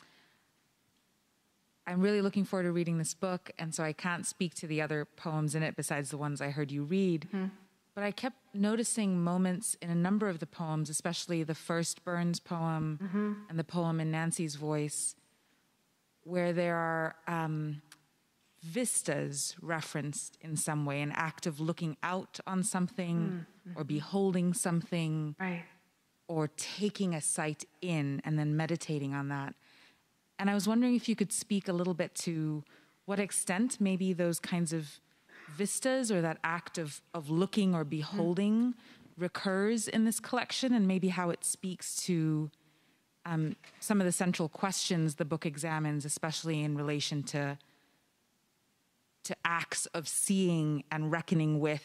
I'm really looking forward to reading this book, and so I can't speak to the other poems in it besides the ones I heard you read. Mm-hmm. But I kept noticing moments in a number of the poems, especially the first Burns poem mm-hmm. and the poem in Nancy's voice, where there are um, vistas referenced in some way, an act of looking out on something mm-hmm. or beholding something right. or taking a sight in and then meditating on that. And I was wondering if you could speak a little bit to what extent maybe those kinds of vistas or that act of, of looking or beholding mm-hmm. recurs in this collection and maybe how it speaks to um, some of the central questions the book examines, especially in relation to to acts of seeing and reckoning with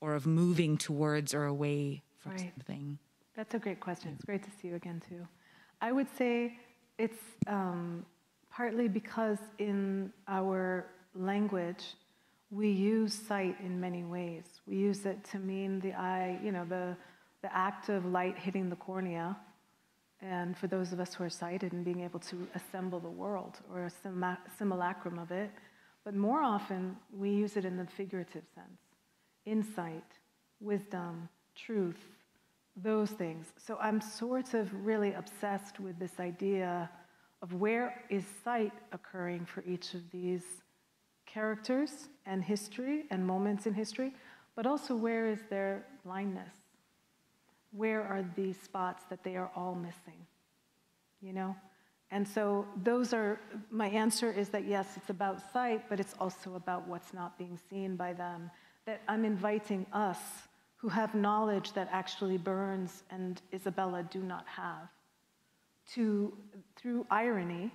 or of moving towards or away from right. something? That's a great question. It's great to see you again, too. I would say it's um, partly because in our language, we use sight in many ways. We use it to mean the eye, you know, the, the act of light hitting the cornea. And for those of us who are sighted and being able to assemble the world or a simulacrum of it, but more often, we use it in the figurative sense insight, wisdom, truth, those things. So I'm sort of really obsessed with this idea of where is sight occurring for each of these characters and history and moments in history, but also where is their blindness? Where are these spots that they are all missing? You know? And so those are, my answer is that yes, it's about sight, but it's also about what's not being seen by them. That I'm inviting us who have knowledge that actually Burns and Isabella do not have to, through irony,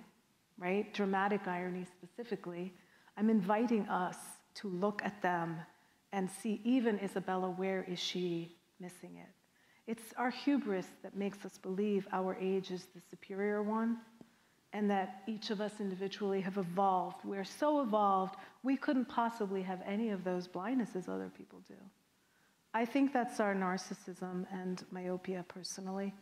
right, dramatic irony specifically, I'm inviting us to look at them and see even Isabella, where is she missing it? It's our hubris that makes us believe our age is the superior one and that each of us individually have evolved. We're so evolved, we couldn't possibly have any of those blindnesses other people do. I think that's our narcissism and myopia personally.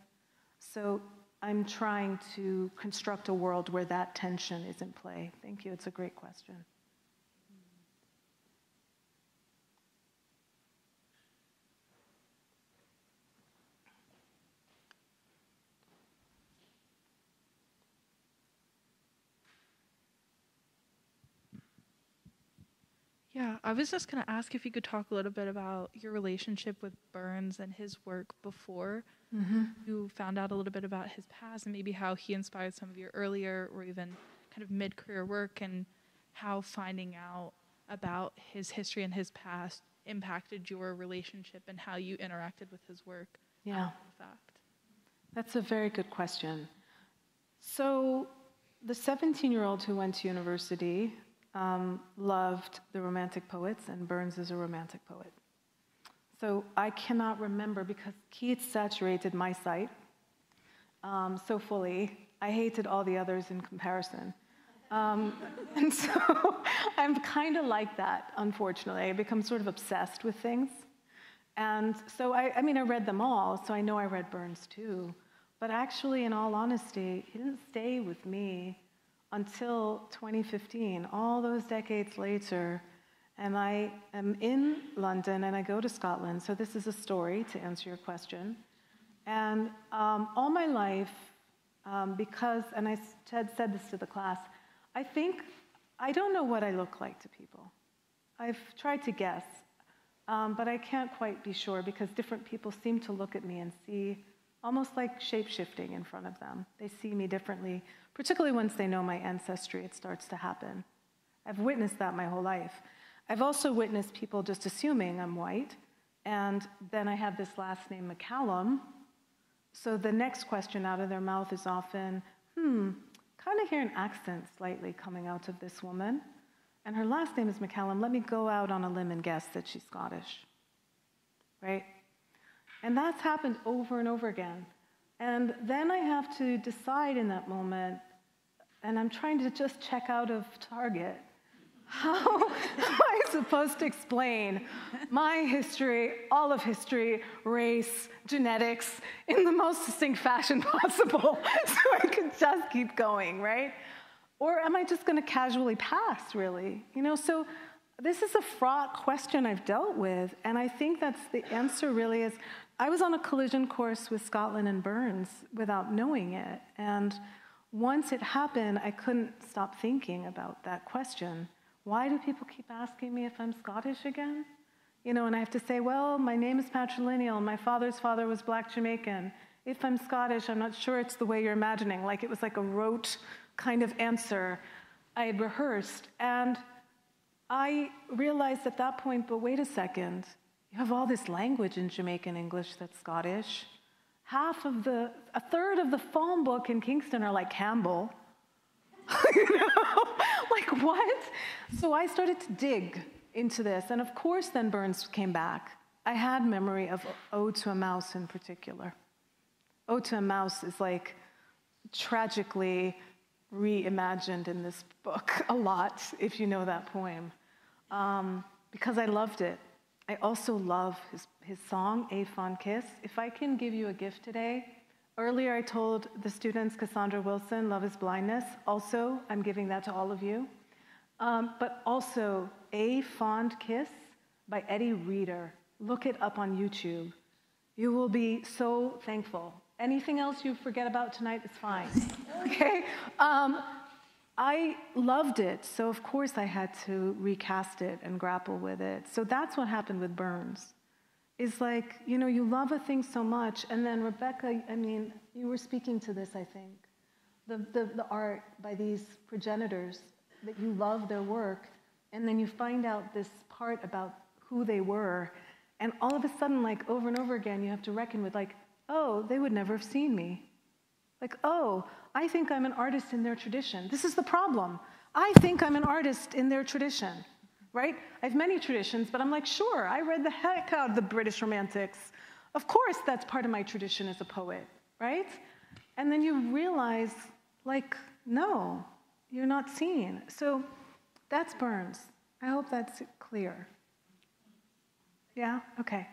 So I'm trying to construct a world where that tension is in play. Thank you. It's a great question. Yeah, I was just going to ask if you could talk a little bit about your relationship with Burns and his work before Mm-hmm. you found out a little bit about his past and maybe how he inspired some of your earlier or even kind of mid career work and how finding out about his history and his past impacted your relationship and how you interacted with his work. Yeah. fact. That's a very good question. So, the 17 year old who went to university um, loved the Romantic poets, and Burns is a Romantic poet. So, I cannot remember because Keats saturated my sight um, so fully. I hated all the others in comparison. Um, [LAUGHS] and so [LAUGHS] I'm kind of like that, unfortunately. I become sort of obsessed with things. And so, I, I mean, I read them all, so I know I read Burns too. But actually, in all honesty, he didn't stay with me until 2015, all those decades later. And I am in London and I go to Scotland. So, this is a story to answer your question. And um, all my life, um, because, and I had said this to the class, I think I don't know what I look like to people. I've tried to guess, um, but I can't quite be sure because different people seem to look at me and see almost like shape shifting in front of them. They see me differently, particularly once they know my ancestry, it starts to happen. I've witnessed that my whole life. I've also witnessed people just assuming I'm white, and then I have this last name, McCallum. So the next question out of their mouth is often, hmm, kind of hear an accent slightly coming out of this woman. And her last name is McCallum. Let me go out on a limb and guess that she's Scottish. Right? And that's happened over and over again. And then I have to decide in that moment, and I'm trying to just check out of Target. [LAUGHS] How am I supposed to explain my history, all of history, race, genetics, in the most succinct fashion [LAUGHS] possible [LAUGHS] so I can just keep going, right? Or am I just going to casually pass, really? You know, so this is a fraught question I've dealt with, and I think that's the answer really is I was on a collision course with Scotland and Burns without knowing it. And once it happened, I couldn't stop thinking about that question. Why do people keep asking me if I'm Scottish again? You know, and I have to say, well, my name is patrilineal. My father's father was black Jamaican. If I'm Scottish, I'm not sure it's the way you're imagining. Like it was like a rote kind of answer I had rehearsed. And I realized at that point, but wait a second, you have all this language in Jamaican English that's Scottish. Half of the, a third of the phone book in Kingston are like Campbell. [LAUGHS] you know? [LAUGHS] Like what? So I started to dig into this. And of course, then Burns came back. I had memory of Ode to a Mouse in particular. Ode to a Mouse is like tragically reimagined in this book [LAUGHS] a lot, if you know that poem, um, because I loved it. I also love his, his song, A Fond Kiss. If I can give you a gift today, earlier I told the students Cassandra Wilson, Love is Blindness. Also, I'm giving that to all of you. Um, but also, A Fond Kiss by Eddie Reader. Look it up on YouTube. You will be so thankful. Anything else you forget about tonight is fine. [LAUGHS] okay? Um, I loved it, so of course I had to recast it and grapple with it. So that's what happened with Burns. Is like, you know, you love a thing so much, and then Rebecca, I mean, you were speaking to this, I think. The, the, the art by these progenitors, that you love their work, and then you find out this part about who they were, and all of a sudden, like over and over again, you have to reckon with, like, oh, they would never have seen me. Like, oh, I think I'm an artist in their tradition. This is the problem. I think I'm an artist in their tradition, right? I have many traditions, but I'm like, sure, I read the heck out of the British Romantics. Of course, that's part of my tradition as a poet, right? And then you realize, like, no, you're not seen. So that's Burns. I hope that's clear. Yeah? Okay.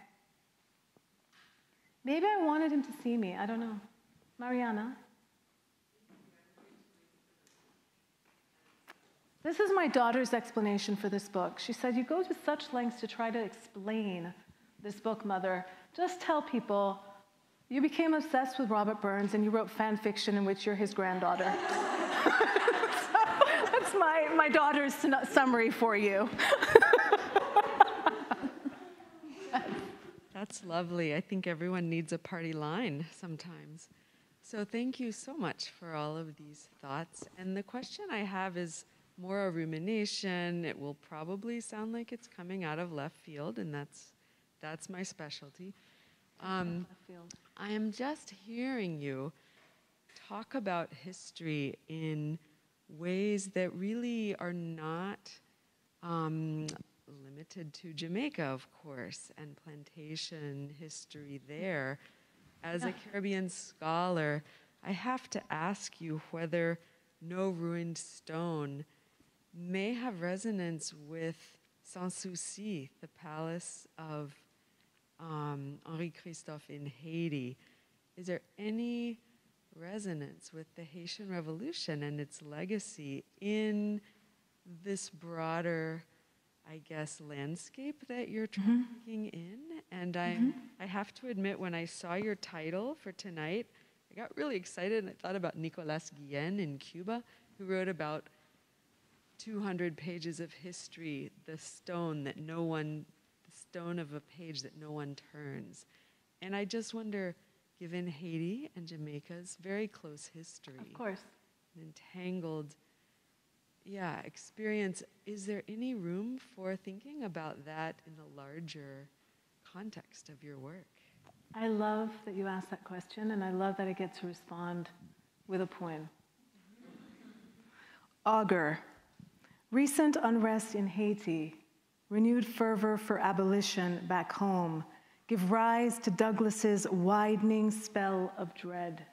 Maybe I wanted him to see me. I don't know. Mariana? This is my daughter's explanation for this book. She said, You go to such lengths to try to explain this book, Mother. Just tell people you became obsessed with Robert Burns and you wrote fan fiction in which you're his granddaughter. [LAUGHS] so that's my, my daughter's summary for you. [LAUGHS] That's lovely. I think everyone needs a party line sometimes. So thank you so much for all of these thoughts. And the question I have is more a rumination. It will probably sound like it's coming out of left field, and that's that's my specialty. Um, I am just hearing you talk about history in ways that really are not um, limited to Jamaica, of course, and plantation history there. As a Caribbean scholar, I have to ask you whether No Ruined Stone may have resonance with Sans Souci, the palace of um, Henri Christophe in Haiti. Is there any resonance with the Haitian Revolution and its legacy in this broader, I guess, landscape that you're mm-hmm. tracking in? And I, mm-hmm. I have to admit, when I saw your title for tonight, I got really excited and I thought about Nicolas Guillen in Cuba, who wrote about 200 pages of history, the stone that no one, the stone of a page that no one turns. And I just wonder, given Haiti and Jamaica's very close history, of course, an entangled, yeah, experience, is there any room for thinking about that in the larger context of your work? I love that you asked that question, and I love that I get to respond with a poem. Augur, Recent unrest in Haiti, renewed fervor for abolition back home, give rise to Douglas's widening spell of dread.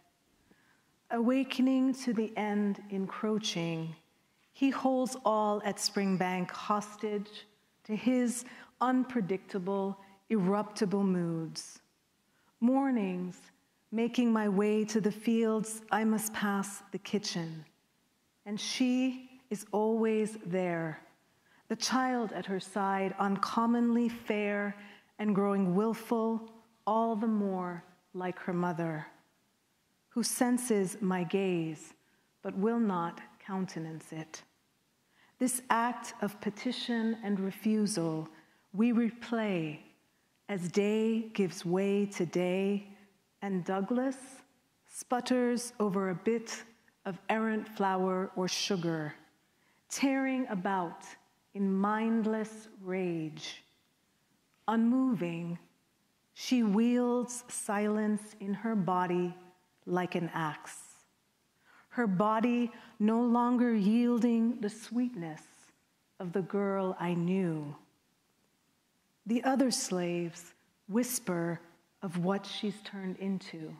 Awakening to the end encroaching, he holds all at Springbank hostage to his unpredictable, eruptible moods. Mornings, making my way to the fields, I must pass the kitchen. And she, is always there, the child at her side, uncommonly fair and growing willful, all the more like her mother, who senses my gaze but will not countenance it. This act of petition and refusal we replay as day gives way to day, and Douglas sputters over a bit of errant flour or sugar tearing about in mindless rage. Unmoving, she wields silence in her body like an axe. Her body no longer yielding the sweetness of the girl I knew. The other slaves whisper of what she's turned into.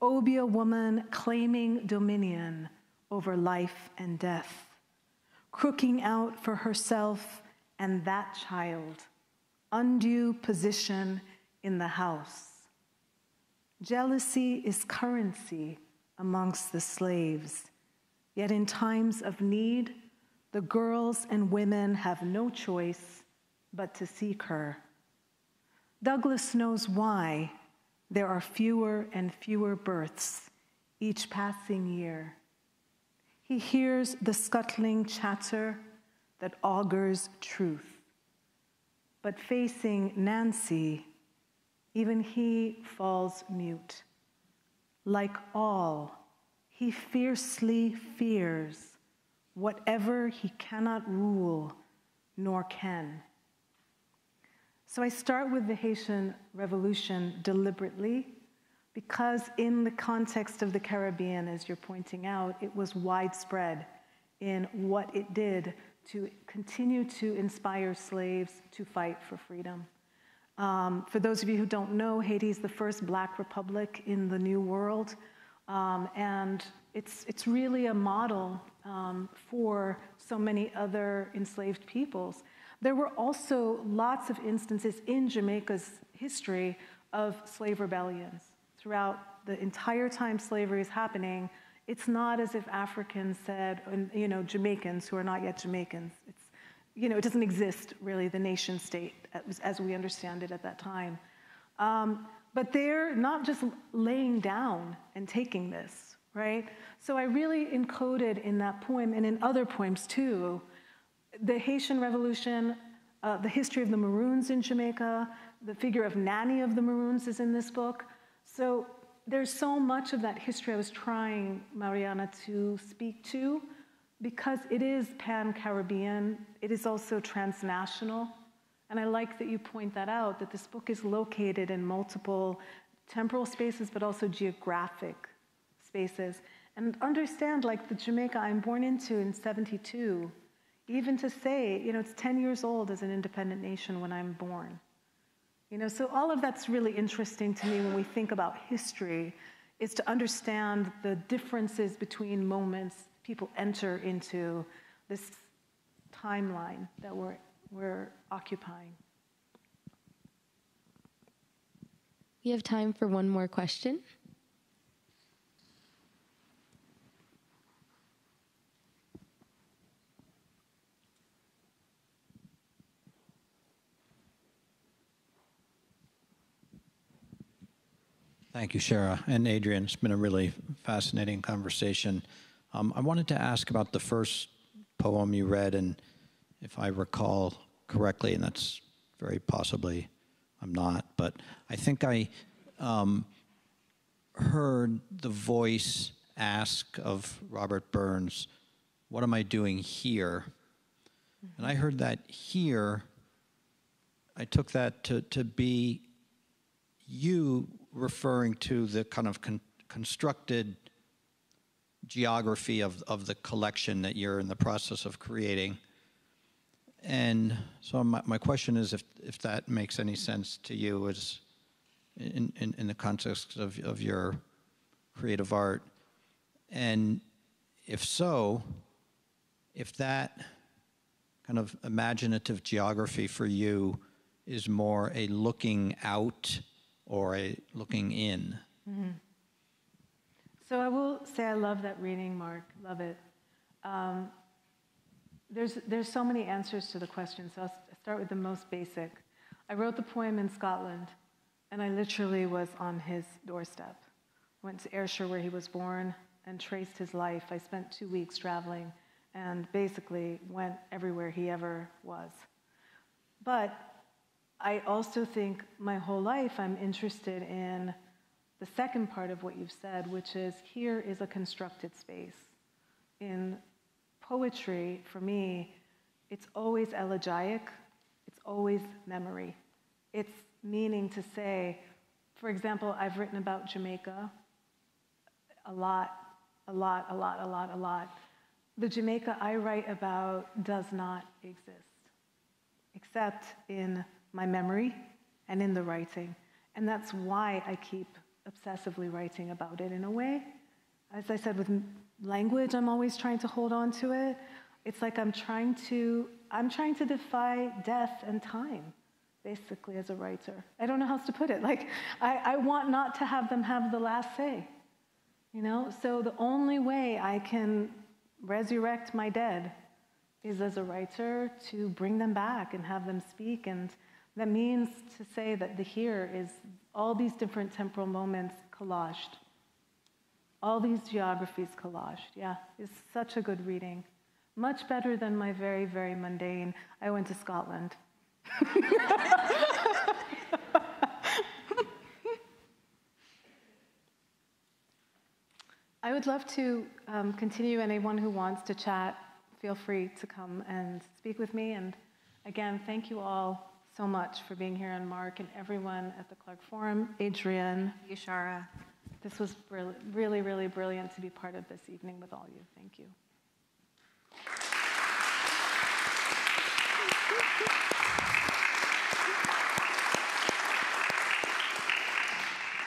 Obeah woman claiming dominion over life and death crooking out for herself and that child, undue position in the house. Jealousy is currency amongst the slaves, yet in times of need, the girls and women have no choice but to seek her. Douglas knows why there are fewer and fewer births each passing year. He hears the scuttling chatter that augurs truth. But facing Nancy, even he falls mute. Like all, he fiercely fears whatever he cannot rule nor can. So I start with the Haitian Revolution deliberately because in the context of the Caribbean, as you're pointing out, it was widespread in what it did to continue to inspire slaves to fight for freedom. Um, for those of you who don't know, Haiti is the first black republic in the New World, um, and it's, it's really a model um, for so many other enslaved peoples. There were also lots of instances in Jamaica's history of slave rebellions. Throughout the entire time slavery is happening, it's not as if Africans said, you know, Jamaicans who are not yet Jamaicans. It's, you know, it doesn't exist really, the nation state as, as we understand it at that time. Um, but they're not just laying down and taking this, right? So I really encoded in that poem and in other poems too, the Haitian Revolution, uh, the history of the Maroons in Jamaica, the figure of Nanny of the Maroons is in this book. So there's so much of that history I was trying, Mariana, to speak to because it is pan Caribbean, it is also transnational. And I like that you point that out, that this book is located in multiple temporal spaces, but also geographic spaces. And understand, like the Jamaica I'm born into in 72, even to say, you know, it's 10 years old as an independent nation when I'm born. You know, so all of that's really interesting to me when we think about history, is to understand the differences between moments people enter into this timeline that we're, we're occupying. We have time for one more question. Thank you, Shara and Adrienne. It's been a really fascinating conversation. Um, I wanted to ask about the first poem you read, and if I recall correctly, and that's very possibly I'm not, but I think I um, heard the voice ask of Robert Burns, What am I doing here? And I heard that here, I took that to, to be you referring to the kind of con- constructed geography of, of the collection that you're in the process of creating. And so my, my question is if, if that makes any sense to you as in, in, in the context of, of your creative art. And if so, if that kind of imaginative geography for you is more a looking out or a looking in. Mm-hmm. So I will say I love that reading, Mark. Love it. Um, there's, there's so many answers to the question, so I'll start with the most basic. I wrote the poem in Scotland, and I literally was on his doorstep. Went to Ayrshire, where he was born, and traced his life. I spent two weeks traveling and basically went everywhere he ever was. But I also think my whole life I'm interested in the second part of what you've said, which is here is a constructed space. In poetry, for me, it's always elegiac, it's always memory. It's meaning to say, for example, I've written about Jamaica a lot, a lot, a lot, a lot, a lot. The Jamaica I write about does not exist, except in my memory and in the writing. And that's why I keep obsessively writing about it in a way. As I said, with language, I'm always trying to hold on to it. It's like I'm trying to, I'm trying to defy death and time, basically, as a writer. I don't know how else to put it. Like, I, I want not to have them have the last say. You know? So the only way I can resurrect my dead is as a writer to bring them back and have them speak and that means to say that the here is all these different temporal moments collaged. All these geographies collaged. Yeah, it's such a good reading. Much better than my very, very mundane, I went to Scotland. [LAUGHS] I would love to um, continue. Anyone who wants to chat, feel free to come and speak with me. And again, thank you all so much for being here, and Mark and everyone at the Clarke Forum, Adrienne, Yashara. This was really, really, really brilliant to be part of this evening with all you. Thank you.